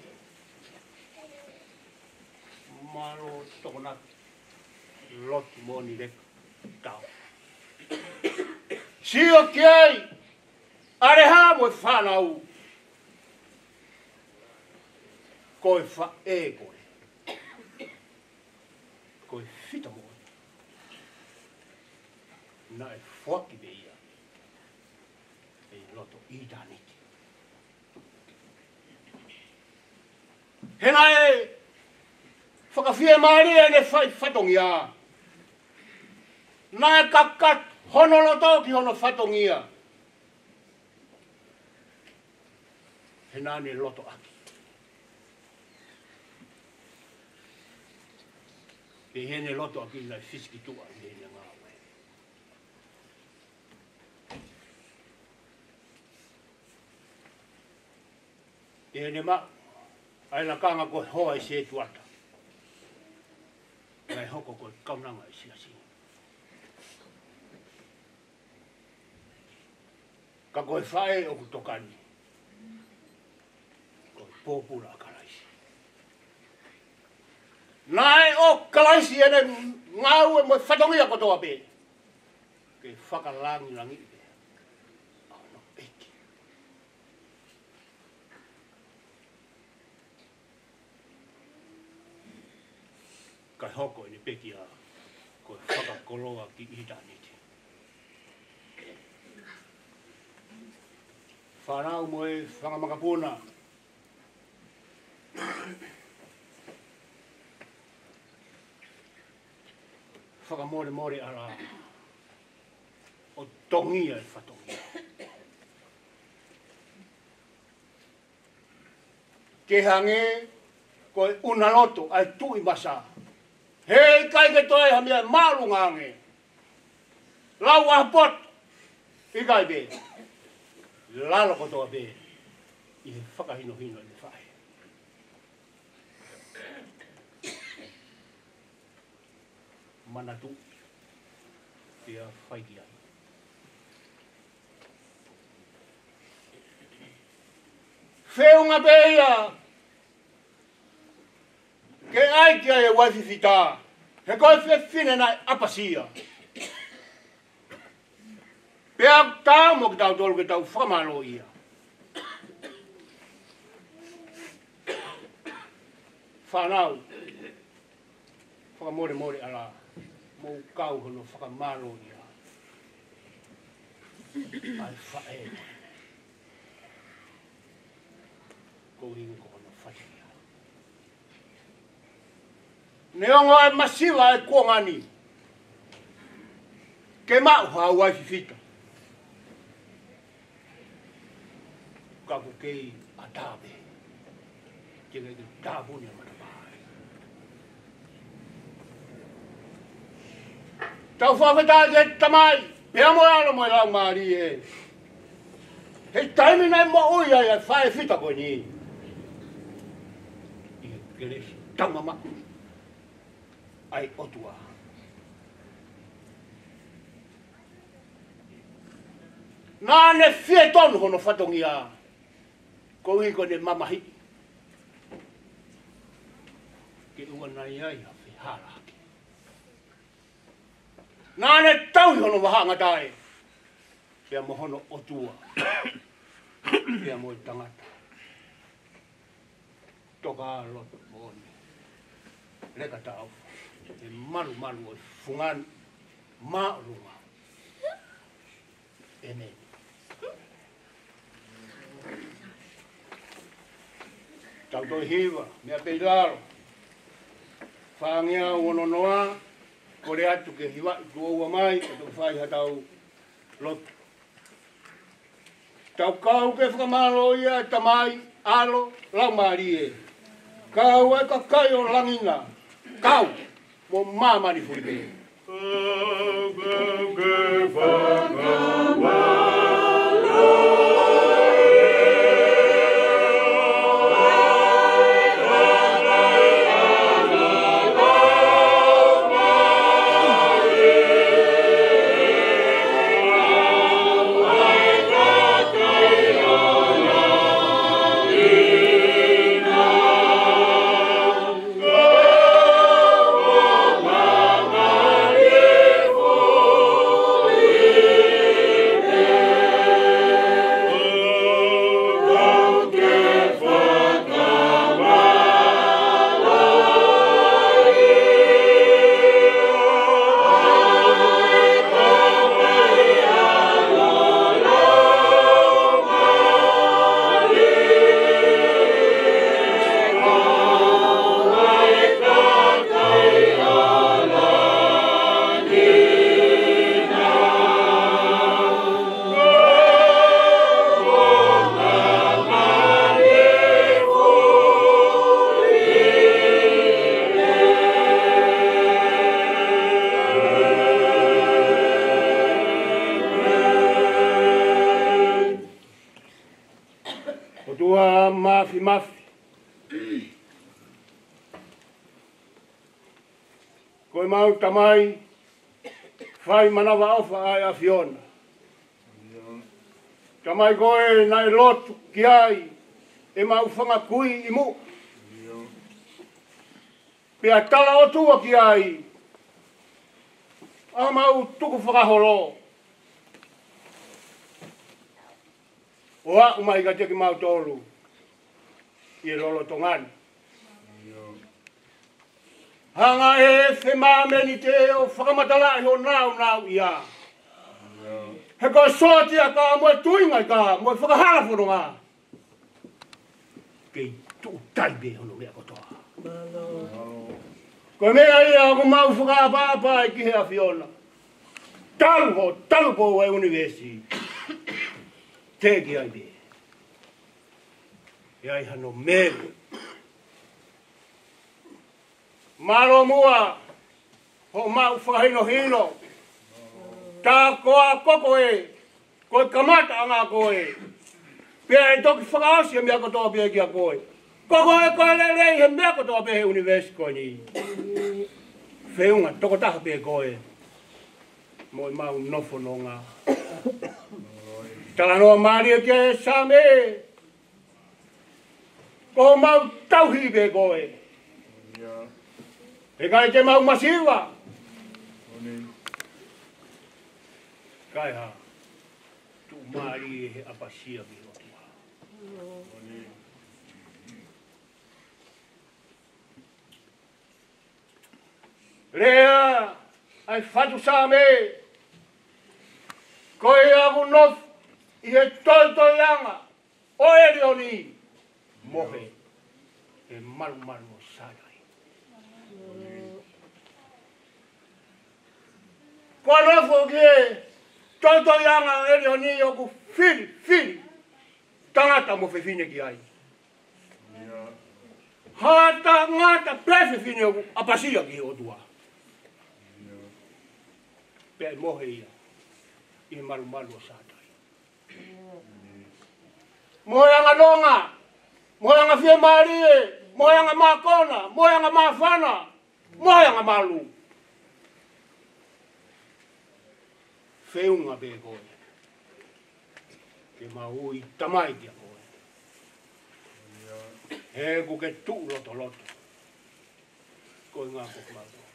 Maro toko natu. Lot moni dek tau si o ki ai are ha mo fala u ko fa e ko ko fita mo na e foki be ia e loto i da ni Hena e whakawhia maari e ne whai whatongi a. Nae kakat Hono lo tō ki hono whatongia. He nāne loto aki. Ke hene loto aki nai whiski tua i hene ngā wē. Ke hene ma, aina kānga ko hoa i se tuata. Nai hoko ko kaunanga i se asia. ka koe whae o kutokani. Ko pōpura a karaisi. Nae o karaisi ene ngāu e moe whatongi a kotoa pē. Ke whakalangi langi pē. Au no peki. Kai hoko ene peki a koe whakakoloa ki itani. whanau moe e whangamakapona. Whakamore more ara o tongi e whatongi. Ke hange ko e unaloto ai tu i masa. Hei kai ke toi hamea marunga hange. Lau ahpot. Ikai bēs lalo koto a be i le faka hino hino i le fai. Mana tu te a fai ki ai. Feunga be ia ke ai ki ai e wafi fita. He koi fe fine nai apasia. He koi fe fine nai apasia pe a ta mo ki tau tolu ki tau whama lo ia. Whanau, whakamore more ala, mo kau hono whakamalo ia. Ai whae, ko hingo ko hono whae ia. Neongo e masiwa e kuangani, ke mau hau fifita. kako kei a tāwe. Kei nei te tāwuni a mana pāre. Tau whawhetā te tamai, pia mo e ala mo ilau maari e. He taimi nei mo ui ai ai whae whita koe ni. I kere tanga maku. Ai otua. Nā ne fie tonu hono whatongi āa ko hi ko de mama hi ke u na ya ya fi hala na ne tau yo no wa nga dai pe mo hono o tua pe mo tanga ta to ka lo mo ni le ka tau e maru maru o fungan ma ruma e ne Thank you tauto hiva, mea pei laro. Whāngia ono noa, kore atu ke hiwa i tuaua mai, e tuk whai hatau loto. Tau kau ke whakamalo ia e tamai, alo, lau maari e. Kau e ka kai o langina, kau, mō māmani furi pe. Kau ke whakamalo ia e tamai, alo, lau maari e. tau tamai, whai manawa awha ai a Fiona. Tamai goe nai lotu ki ai, e mau whanga kui i mu. Pia tala o tua ki ai, a mau tuku whakaholo. O umai gatia ki mau tolu, i e lolo tongani hanga e se ma ni te o whakamatala e o nau nau i a. He ko sotia ka mo tuinga ngai ka mo whakahafuru ngā. Kei tō taibe hono mea kotoa. Ko mea ia ko mau whakapapa e ki hea fiona. Taru ho, taru ho e universi. Te ki aibe. E ai hano mea. Maro mua, ho mau whahino hino. Tā koa koko e, koe kamata anga koe. Pia e toki whakaasi e mea katoa pia e kia koe. Koko e koe le rei he mea katoa pia he universi koe ni. Whiunga, toko taha pia e koe. Moi mau nofo no ngā. Tala noa maari e kia e sāme. Koko mau tauhi pia e koe. Koko mau tauhi pia koe. E kai te mau masiwa. Oni. Kai ha. Tu mari he apasia mi o tua. Oni. Rea, ai fatu sa me. Koe agu nof i he tolto langa. O e rioni. Mohe. E maru maru. Kwa rafo kie, tonto yanga eri oni yoku fili, fili. Tangata mo fefine ki ai. Hata ngata pe fefine yoku apasiyo ki odua. Pe mohe ia, i malu malu o sata. Mohe yanga longa, mohe yanga fie marie, mohe yanga makona, mohe yanga mafana, mohe yanga malu. Mohe yanga malu. feunga be koe. Ke mau i tamai kia koe. He ku ke tu loto loto. Koe ngā kuk mātua.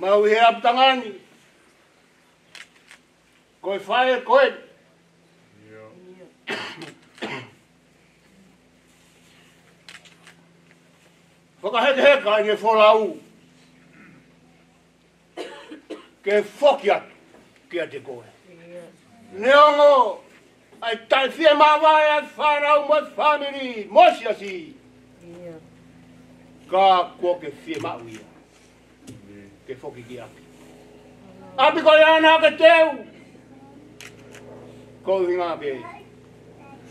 Mau i he aptangani. Koe whae koe. Whakaheke heka i he whola uu ke foki atu ke a te koe. Neongo, ai tai fie mawai e at whanau mo family, mosi asi. Ka kua ke fie mawai a. Ke foki ki api. Api koe ana ke teu. Ko hinga be,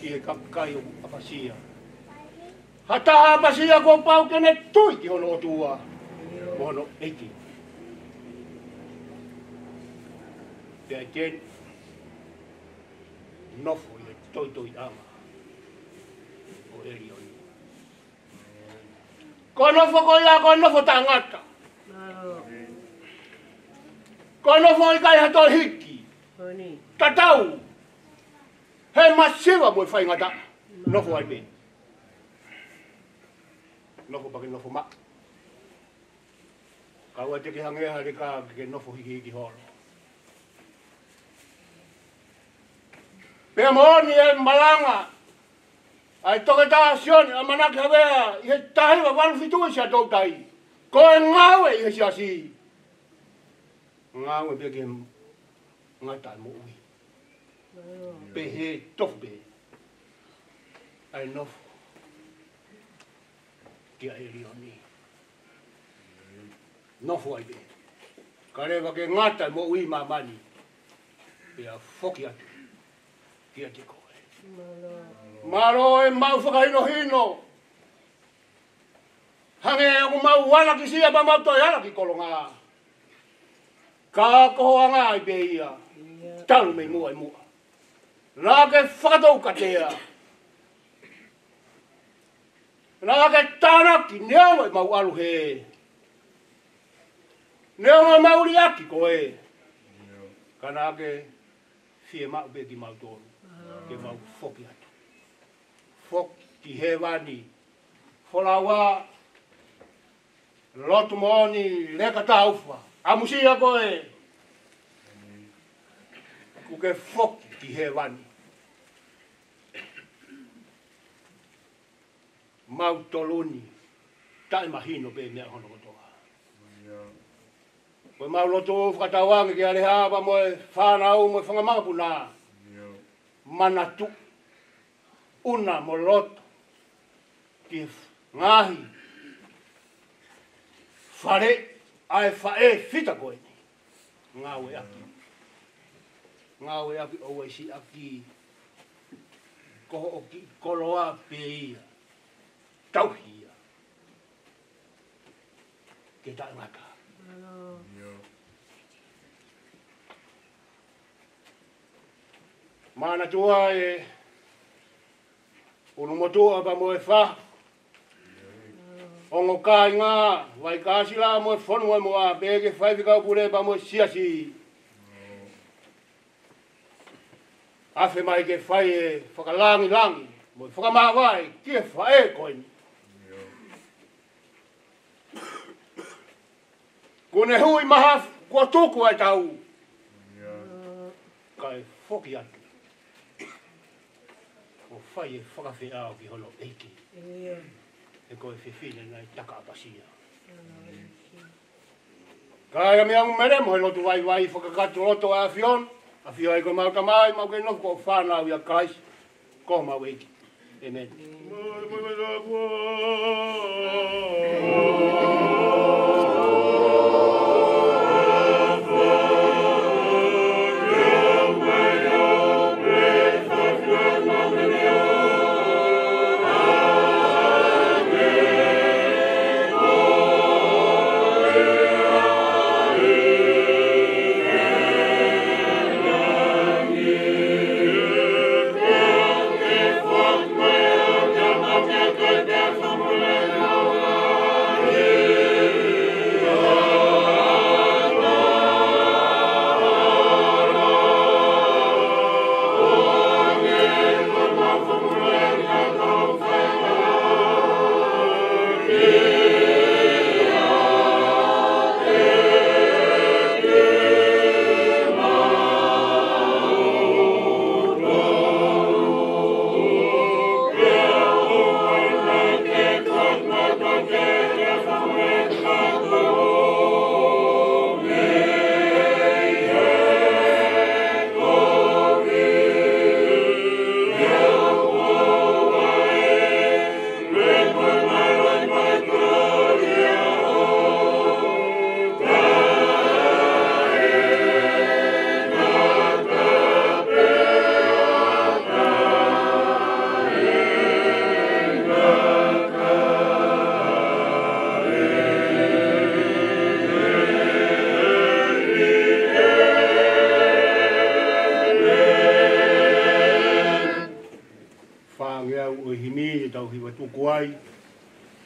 ki he kakai o apasia. Hataha apasia ko pau kene tui ki hono otua. Mono eki. pe a ten nofo i toi toi ama o eri o ni. Ko nofo ko ia ko nofo ta ngata. Ko nofo i kai hato hiki. Tatau. He ma sewa mo i fai ngata. Nofo ai pe. Nofo pake nofo ma. Kaua teke hangeha re ka ke nofo hiki hiki horo. Pe moni e malanga. Ai toka ta asioni, a mana ka vea, i he tahi wa wanu fitu e si atoutai. Ko e ngawe i si asi. Ngawe peke ngata mo ui. Pe he tof pe. Ai nofu. Ki a he rio ni. Nofu ai pe. Kare wa ke ngata mo ui ma mani. Pe a foki atu ia te koe. Maro e mau whakahino hino. Hange e o mau wala ki sia pa mau toi ala ki kolo ngā. Ka koho a ngā i ia. Talu mei mua i e mua. Rā ke whakatau katea. Rā ke tāna ki neawa i e mau alu he. Neawa e mauri aki koe. Kanake fie mau be ki mau tōru ke mau foki atu. Foki ki he wani. Fora wā, lotu mōni, leka tā ufa. Amusi a koe. Kuke foki ki he wani. Mau toluni, tae mahino pe mea hono kotoa. Koe mau lotu ufa katawangi ki alehaba moe, whanau moe whangamapu naa manatu una moloto ki ngahi fare ai fae fita koe ngawe aki ngawe aki owe si aki koho oki koloa peia tauhia ke tak ngaka mana tua e ulu motua pa moe fa mm. ongo kai nga vai ka la mo fon mo mo be ge fai ka pure pa mo sia si mm. afe mai ge fai e foka lang lang mo foka ma vai ti fai e koi kone hui maha kua tuku ai tau mm. kai foki ati whai e whakawhia o ki holo eiki. E koe whi whine nei taka apasia. Ka ega mea un mere, mohe lotu wai wai whakakatu loto a fion, a fio e koe mau ka mai, mau kei noko whanau i a kais, koe mau eiki. Amen. Amen.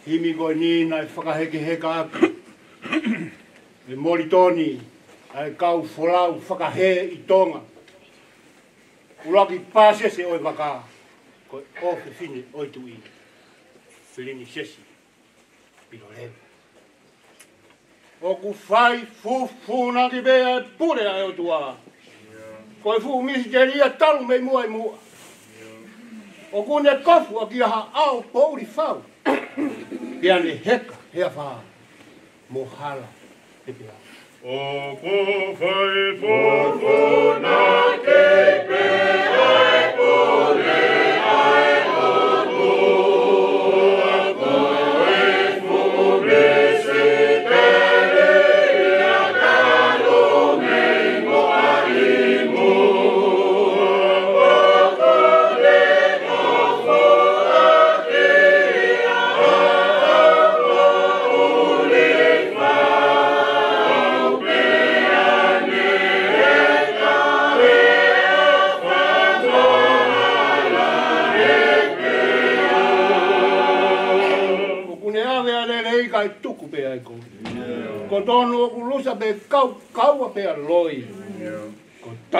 himi ko ni na faka heka aku e mori toni ai kau folau faka i tonga uloki pase se oi vaka ko o fe fine oi tu i filini sesi pilo lebo o ku fai fu fu na ki bea e pure ai o tua ko e fu misi teria talu mei mua i e mua o ku ne kofu a kia ha au pouri fau Pia ni heka, hea whaa, mohala, e pia. O kofai, o kofai, o kofai,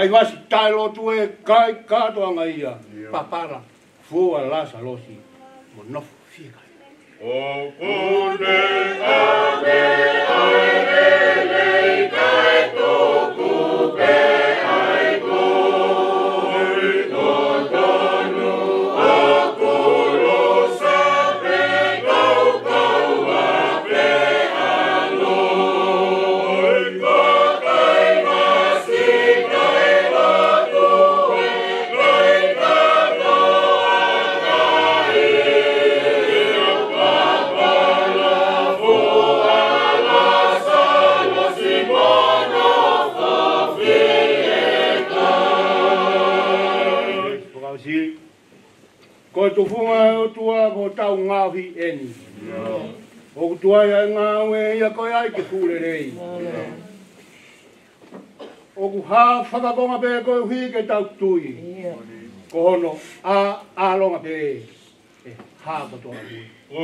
kai wasi tai lo tu e kai ka to anga ia papara fu ala sa lo si mo no fi kai o ku de ame ame tau ngāwhi eni. O ku tuai ai ngā ue ia koi ai ke pūrerei. O ku hā whakakonga pē koi hui ke tau tui. Ko hono a alonga pē. E hā katoa mui. O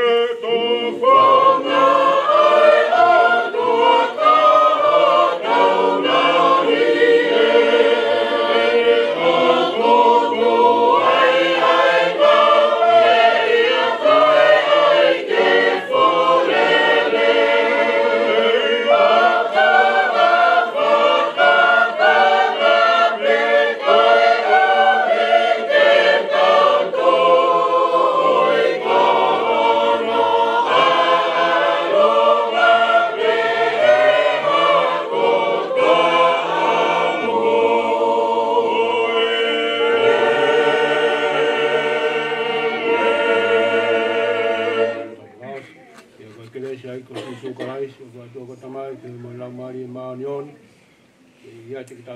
e tō whanga ai a tuai.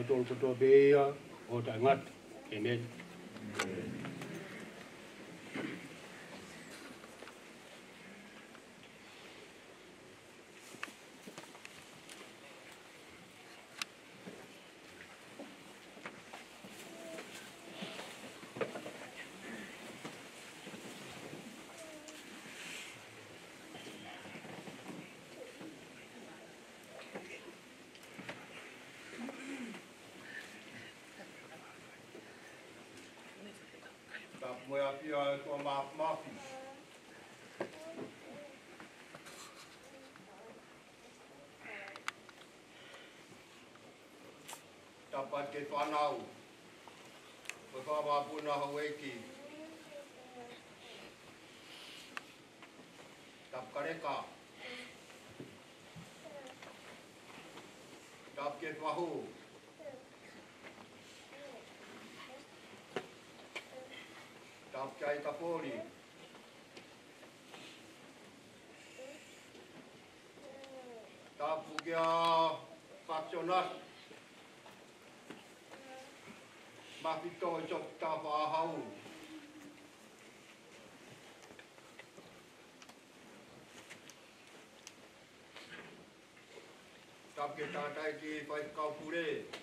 tol ko to be ya tua map mafi. Tapat ke panau. Papa ba puna hoeki. Tap kare ka. Tap ke pahu. Tap ke pahu. tập tập apkaita poli. Tapugia pationas. Mapito isok tapahau. Tapke tatai ki paikau pure. Tapke tatai ki paikau pure.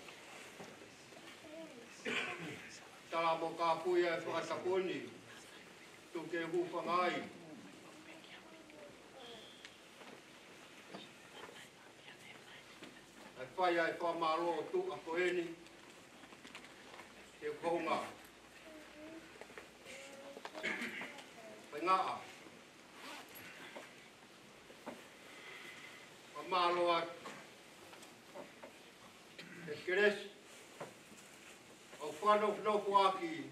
Tala mo ka puia e whakata koni. Tu ke hupangai. E fai ai whā maro o tu a koeni. Te kounga. Pai ngā. Whā maro a Kristus o whano whanoko aki,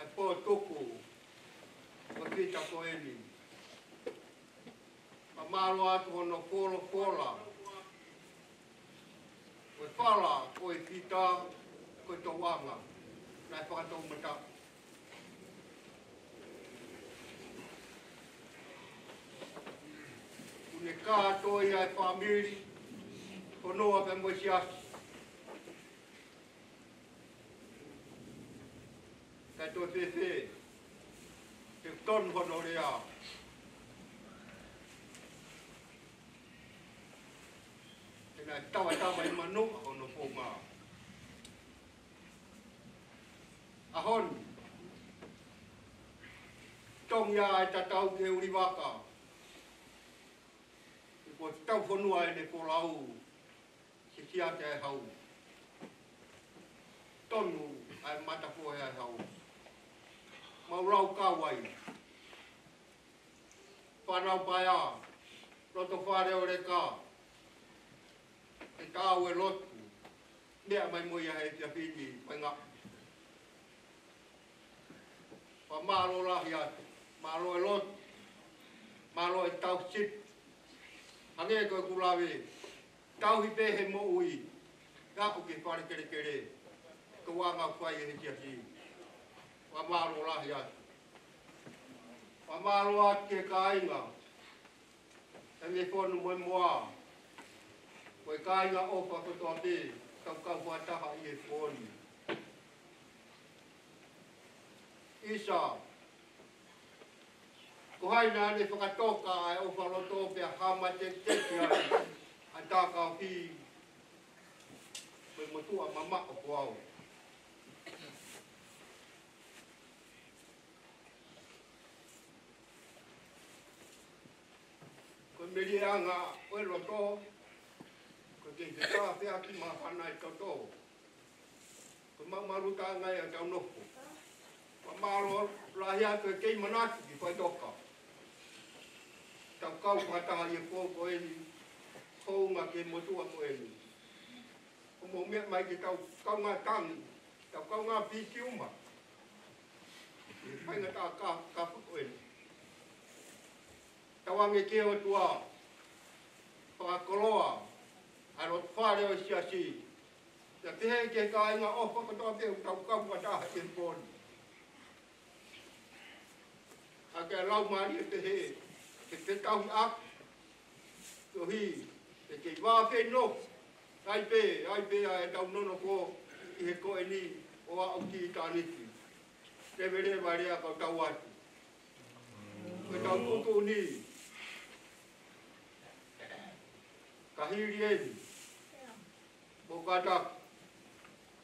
ai pō toko, ma kita ko eni. Ma maro atu hono kōlo kōla, koe whala, koe kita, koe tō wanga, nai whakatau mata. Une kātoi ai whamiri, Konoa pe moisi aki. Ai tō te te. Te ton hono rea. Te nai tawa tawa i manu ako no pō mā. Ahon. Tong ia ai ta tau ke uri waka. I ko tau whanua e ne pō lau. Se ki ate hau. Tonu ai mata e ai e hau ma rau kawai. Whanau baya, roto whare o re ka. E ka aue lotu, mea mai moia e te apini, mai ngā. Wha maro rahi atu, maro e lotu, maro e tau sip. Hangea koe kulawe, tau hi pehe mo ui, ngāpuke whare kere kere, ko wā ngā whai e te apini pamaro rahi ai. Pamaro ake ka inga, e me konu moi moa, koe ka inga opa kotoa te, kau kau hua taha i e koni. Isa, ko na ane whakatoka ai opa lo tope a hama te te te ai, a taka o hi, koe motua mamako po au. me anga oe roto, ko te te tā te aki mā whana i tau tō. Ko mau maru tā ngai a tau noko. Ko maro rahi atu e kei manatu ki whai toka. Tau kau e kua tāhi e kō ko eni, kōunga ke motua ko eni. Ko mō mea mai ki tau kau ngā tangi, tau kau ngā pīki uma. Ko mai ngā tā kāpa ko eni tawange ke o tua o a koloa a lo tfare o si asi ya te he ke ka inga o pa kato te u tau kau kata ha ken pon a ke lau mari e te he ke te tau i ak to hi e ke i wafe no ai pe ai pe a e tau nono ko i he ko e ni o a o ki i taniki te vere vare a kau tau ati ke tau ni kahiri edi. Bukata,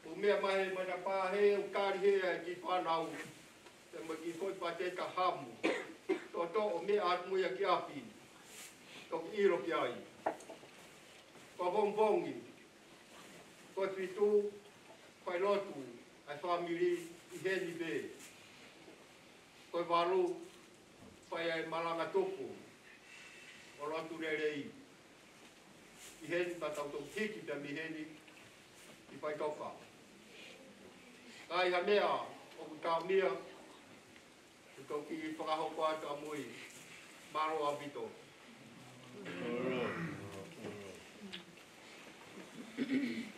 kumea mahe mana pahe ukari he a ki whanau, te magi koi pate ka hamu, toto o me atmu ya ki api, toki iro ki ai. Kwa ko kwa tritu, kwa lotu, ai whamiri i heni be. Kwa varu, kwa ai malanga toku, kwa lotu rerei. Kwa lotu rerei i heni pa tau tau hiki pia mi heni i pai tau whā. Ka iha mea o ku tau mea ku tau ki i whakaho kua tu a mui maro a vito. Thank you.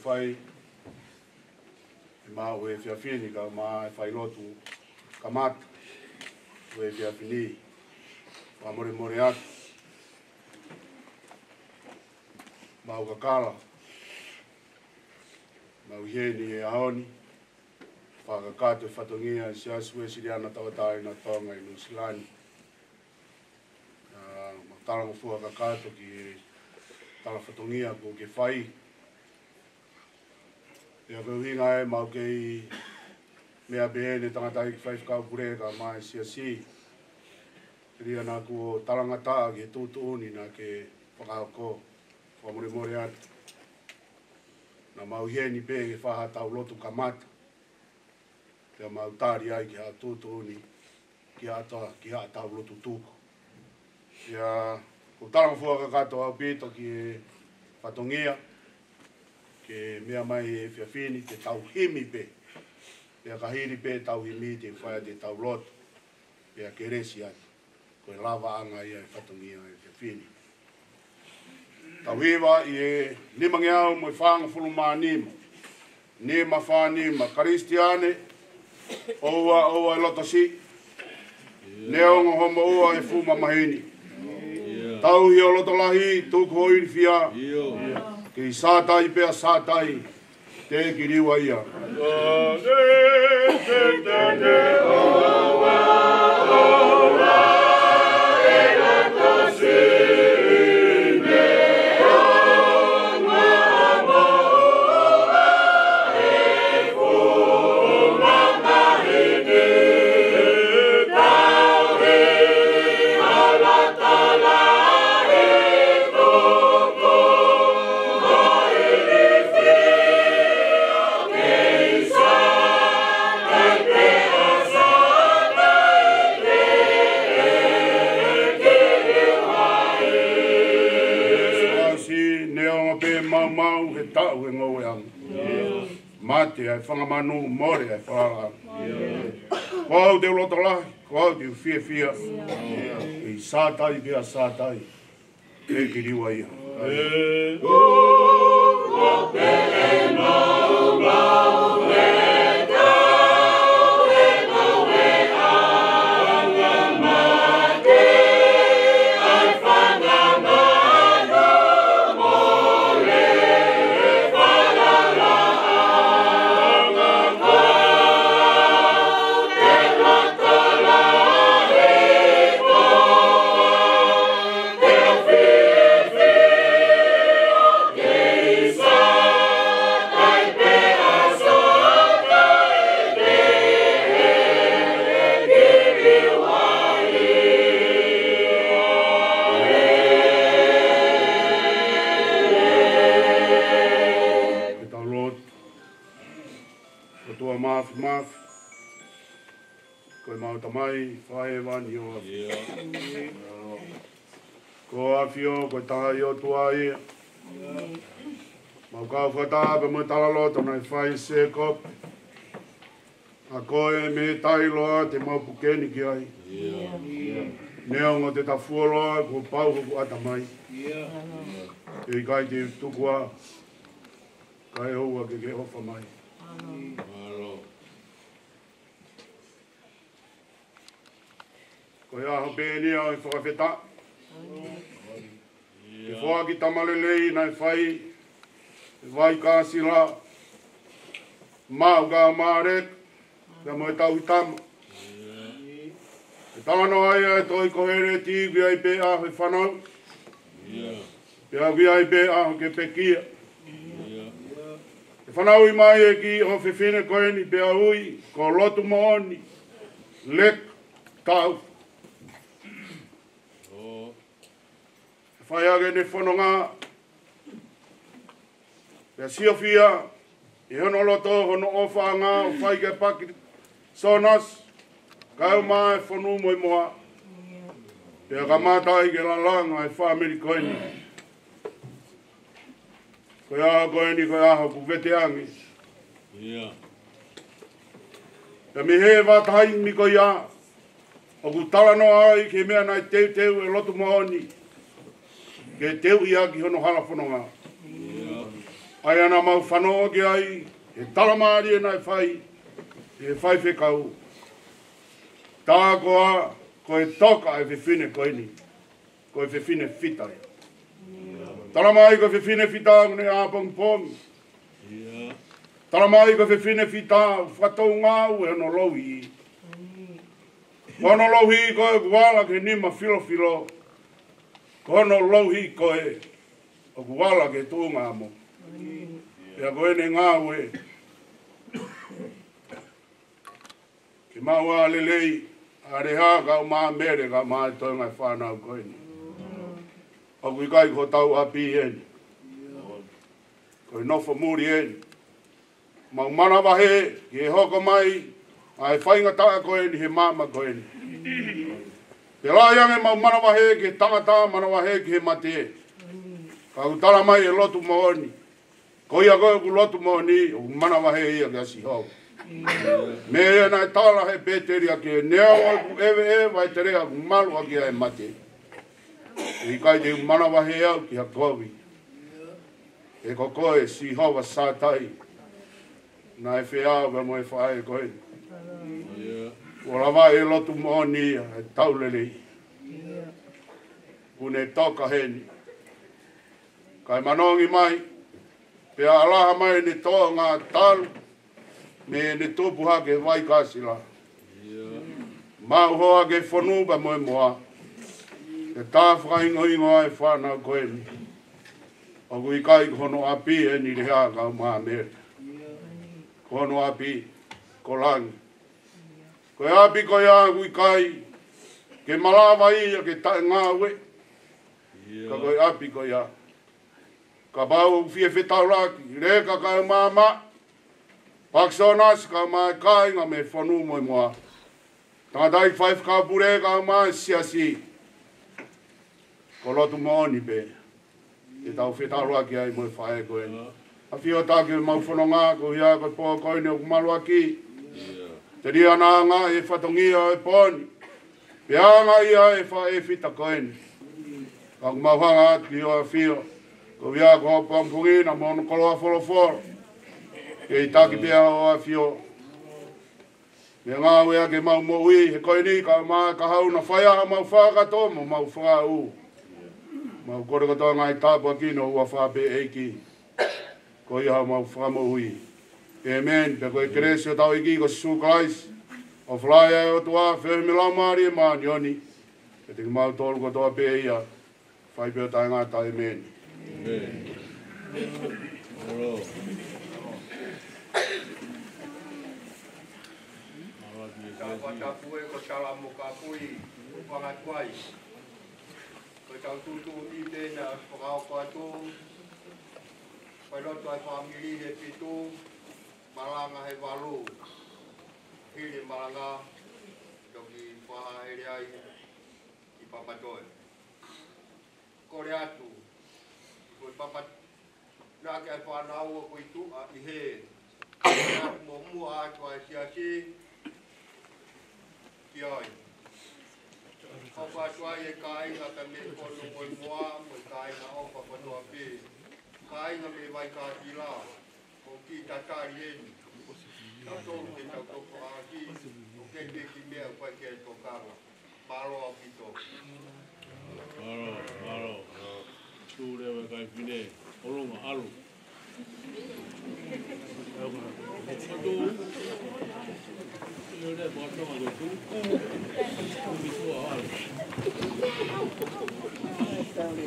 fai e māu e whia whini ka mā e whai lotu ka mātu e whia whini wā more more atu māu ka kāla māu hieni e aoni whaka kātu e whatongia e si asu siri ana tawatāi na tonga i Nusilani ma mā tāra mō fua ka kātu ki e tāra whatongia ko ke fai mai mau ke i mea bēne tangata i whaifu kau kure ka mai si si. Kiri ana ku o tarangata ke tūtu uni na ke whakaoko wha mure mure atu. Na mau hie ni bē ke whaha tau lotu ka mata. Te mau tāri ai ke hau tūtu uni ki hata ki hata tau lotu tūko. Ia, ko tarangafua ka katoa au pito ki e patongia ke mea mai e whiawhini, te tau himi pe. Pea ka hiri pe tau himi, te whaia te tau lot, pea ke resi ati. Koe lava anga ia e whatungi ia e whiawhini. Tau hiwa i e nima ngea au mui whanga fulu maa nima. Nima whaa nima, karistiane, oua oua e loto si. Nea onga homa oua e fuma mahini. Tau hi o lotolahi lahi, tuk hoi ni fia. Ki sātai pia sātai, te kiriwa ia. Te kiriwa ia. te ai whangamanu mōre ai whāra. Ko au te uloto la, ko au te uwhia whia. I sātai pia sātai, te ki riwa ia. Ko ko te nau nau e wani o api. Ko api o, koe tāi o tua i. Mau kau whata, pa mui tala lo, tona i whai se ko. A koe me tai loa, te mau pukeni ki ai. Nea ngo te tafua loa, ko pau ko ata mai. Yeah. Yeah. E kai te tukua, kai hoa ke ke hofa mai. Ko ia ho bene ao fo feta. E fo aki tamale lei na fai. Vai ka sila. Ma ga mare. Ya mo ta utam. E ta no ai ai toi ko ti vi ai pe a ho fano. Ya. Ya vi ai pe a ho ke pe ki. E fana ui mai e ki o fifine koe ni pe a ko lotu mo oni. Lek tau. Lek tau. whaiage ne whanonga. Pea sia fia, i hono loto hono o whanga, o whaige paki sonas, kai o mai whanu moi moa. Pea ka mātai ke la langa i e wha amiri koini. Koi aho koini, koi aho ku vete angi. Pea mi hee vātai mi koi a, o ku ai ke mea nai teuteu e lotu moa ke te ui aki hono hala whanonga. Ai ana mau whanonga ki ai, e tala maari e nai whai, e whai whekau. Tā koa, ko e toka e whewhine ko ini, ko e whewhine whitai. Tala mai ko whewhine whita ngune a pong Tala mai ko whewhine whita whatau ngāu e hono lohi. Hono lohi ko e ke nima filo filo kono lohi koe o kuala ke tū ngā mo. Ia koe ne ngā ue. Ki mau a lelei, a reha ka o mā mere ka mā e tōi ngai whānau koe ni. O kui kai ko tau a pi e ni. Koe nofo mūri e ni. Mau mana wahe, ki e hoko mai, a e whainga tā koe ni he māma koe ni. Te la yang e mau mana wahe ke tangata mana wahe ke mate. Ka utara mai e lotu moni. Ko ia go ku lotu mohoni, u mana wahe ia ke asi hau. Me na nai tala he peteri a ke nea ku ewe e vai tere a ku malu a ke a e mate. E i kai te u mana wahe au ki a kovi. E ko koe si hau wa sātai. Nai whea, wa e whae wa mo e whae koe. Ora rawa e lotu mōni e taulele. Ko toka heni. Kai manongi mai, pe alaha mai ne toa ngā talu, me ne tōpu hake vai kāsila. Mau hoa ke whanūpa moe moa. E tāwhaka ingo ingo ai whānau koe mi. O kui kai kono api e ni reha kau mā Kono api, kolangi. Ko e api ko e agui kai, ke marawa ia ke ta ngā ue. Ka ko e api ko e Ka bau fie whetauraki, re ka ka e māma. Paksonas ka mā e kai ngā me whanū moi moa. Tā dai whaif ka pure ka mā e siasi. Ko lotu mōni pē. E tau whetauraki ai moi whae koe. A fio tāke mau whanonga ko hia ko pō koe ne o kumaruaki. Yeah. Te ria nga ngā e whatongia e pōni. Pe ānga ia e wha e whita koeni. Ka kumawhanga ki o a whio. Ko vi a kua pampungi na mōna koloa wholoforo. Ke i taki pia o a whio. Me ngā wea ke mau mo ui he koeni ka mā ka hau na whaia a mau whakato mo mau whaka u. Mau kore katoa ngai tāpua ki no ua whape eiki. Ko i hau mau whamo ui. ui. Amen. Pe koe kresi o tau iki ko Jesus Christ. O flaia e o tua fermi la maari e maani oni. E tiki mau tolu ko tua pe ia. Fai pe o tai ngata. Amen. Amen. Oro. Kapuwe ko shala mo kapui. Upanga twice. Ko tau tutu i tena. Ko kau kua tu. Pailoto ai whaamiri he pitu. Pailoto ai whaamiri he pitu maranga he walu hili maranga doki paha hili ai ki papa kore atu koi papa nake kia whāna aua koi tu a i he mo mua atu ai si a si ki oi Hau atu ai e kāinga ta me kono koi moa, koi kāinga opa patoa pē. na me vai kāti rāo. kita tari ni ta to ke ta to ko a ki o ke te ki e a pa ke to ka paro a ki to paro paro tu le wa k a p i n oro u tu yo le ba to ma tu ku t mi tu a a u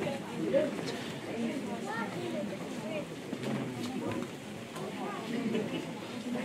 Thank you.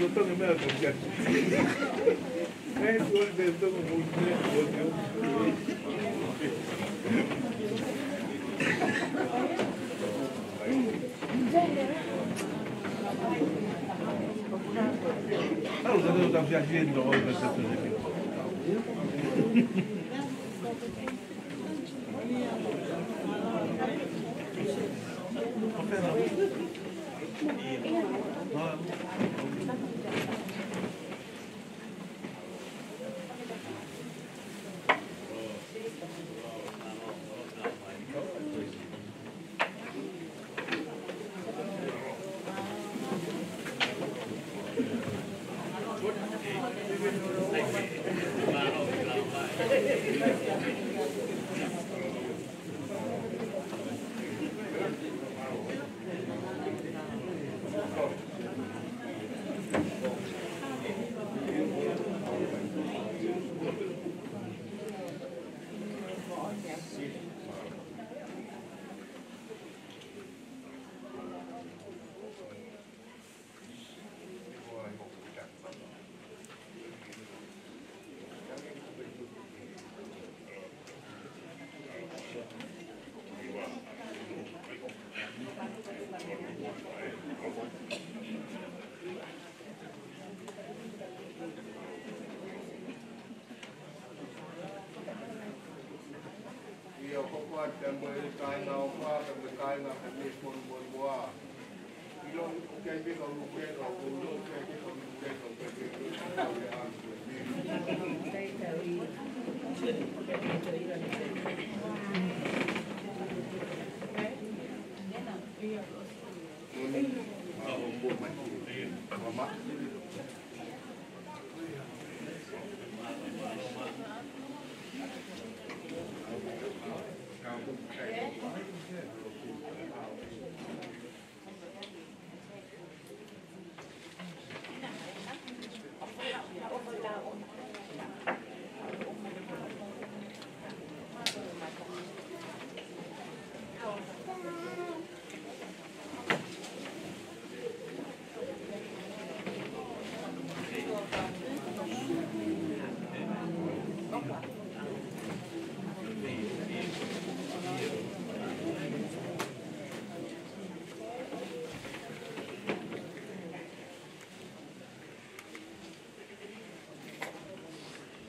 eu estou no meu projeto. É, eu estou muito nervoso. Allora, devo darvi a eu una volta eu não sei qui. what, and where the time now, what, and the time now.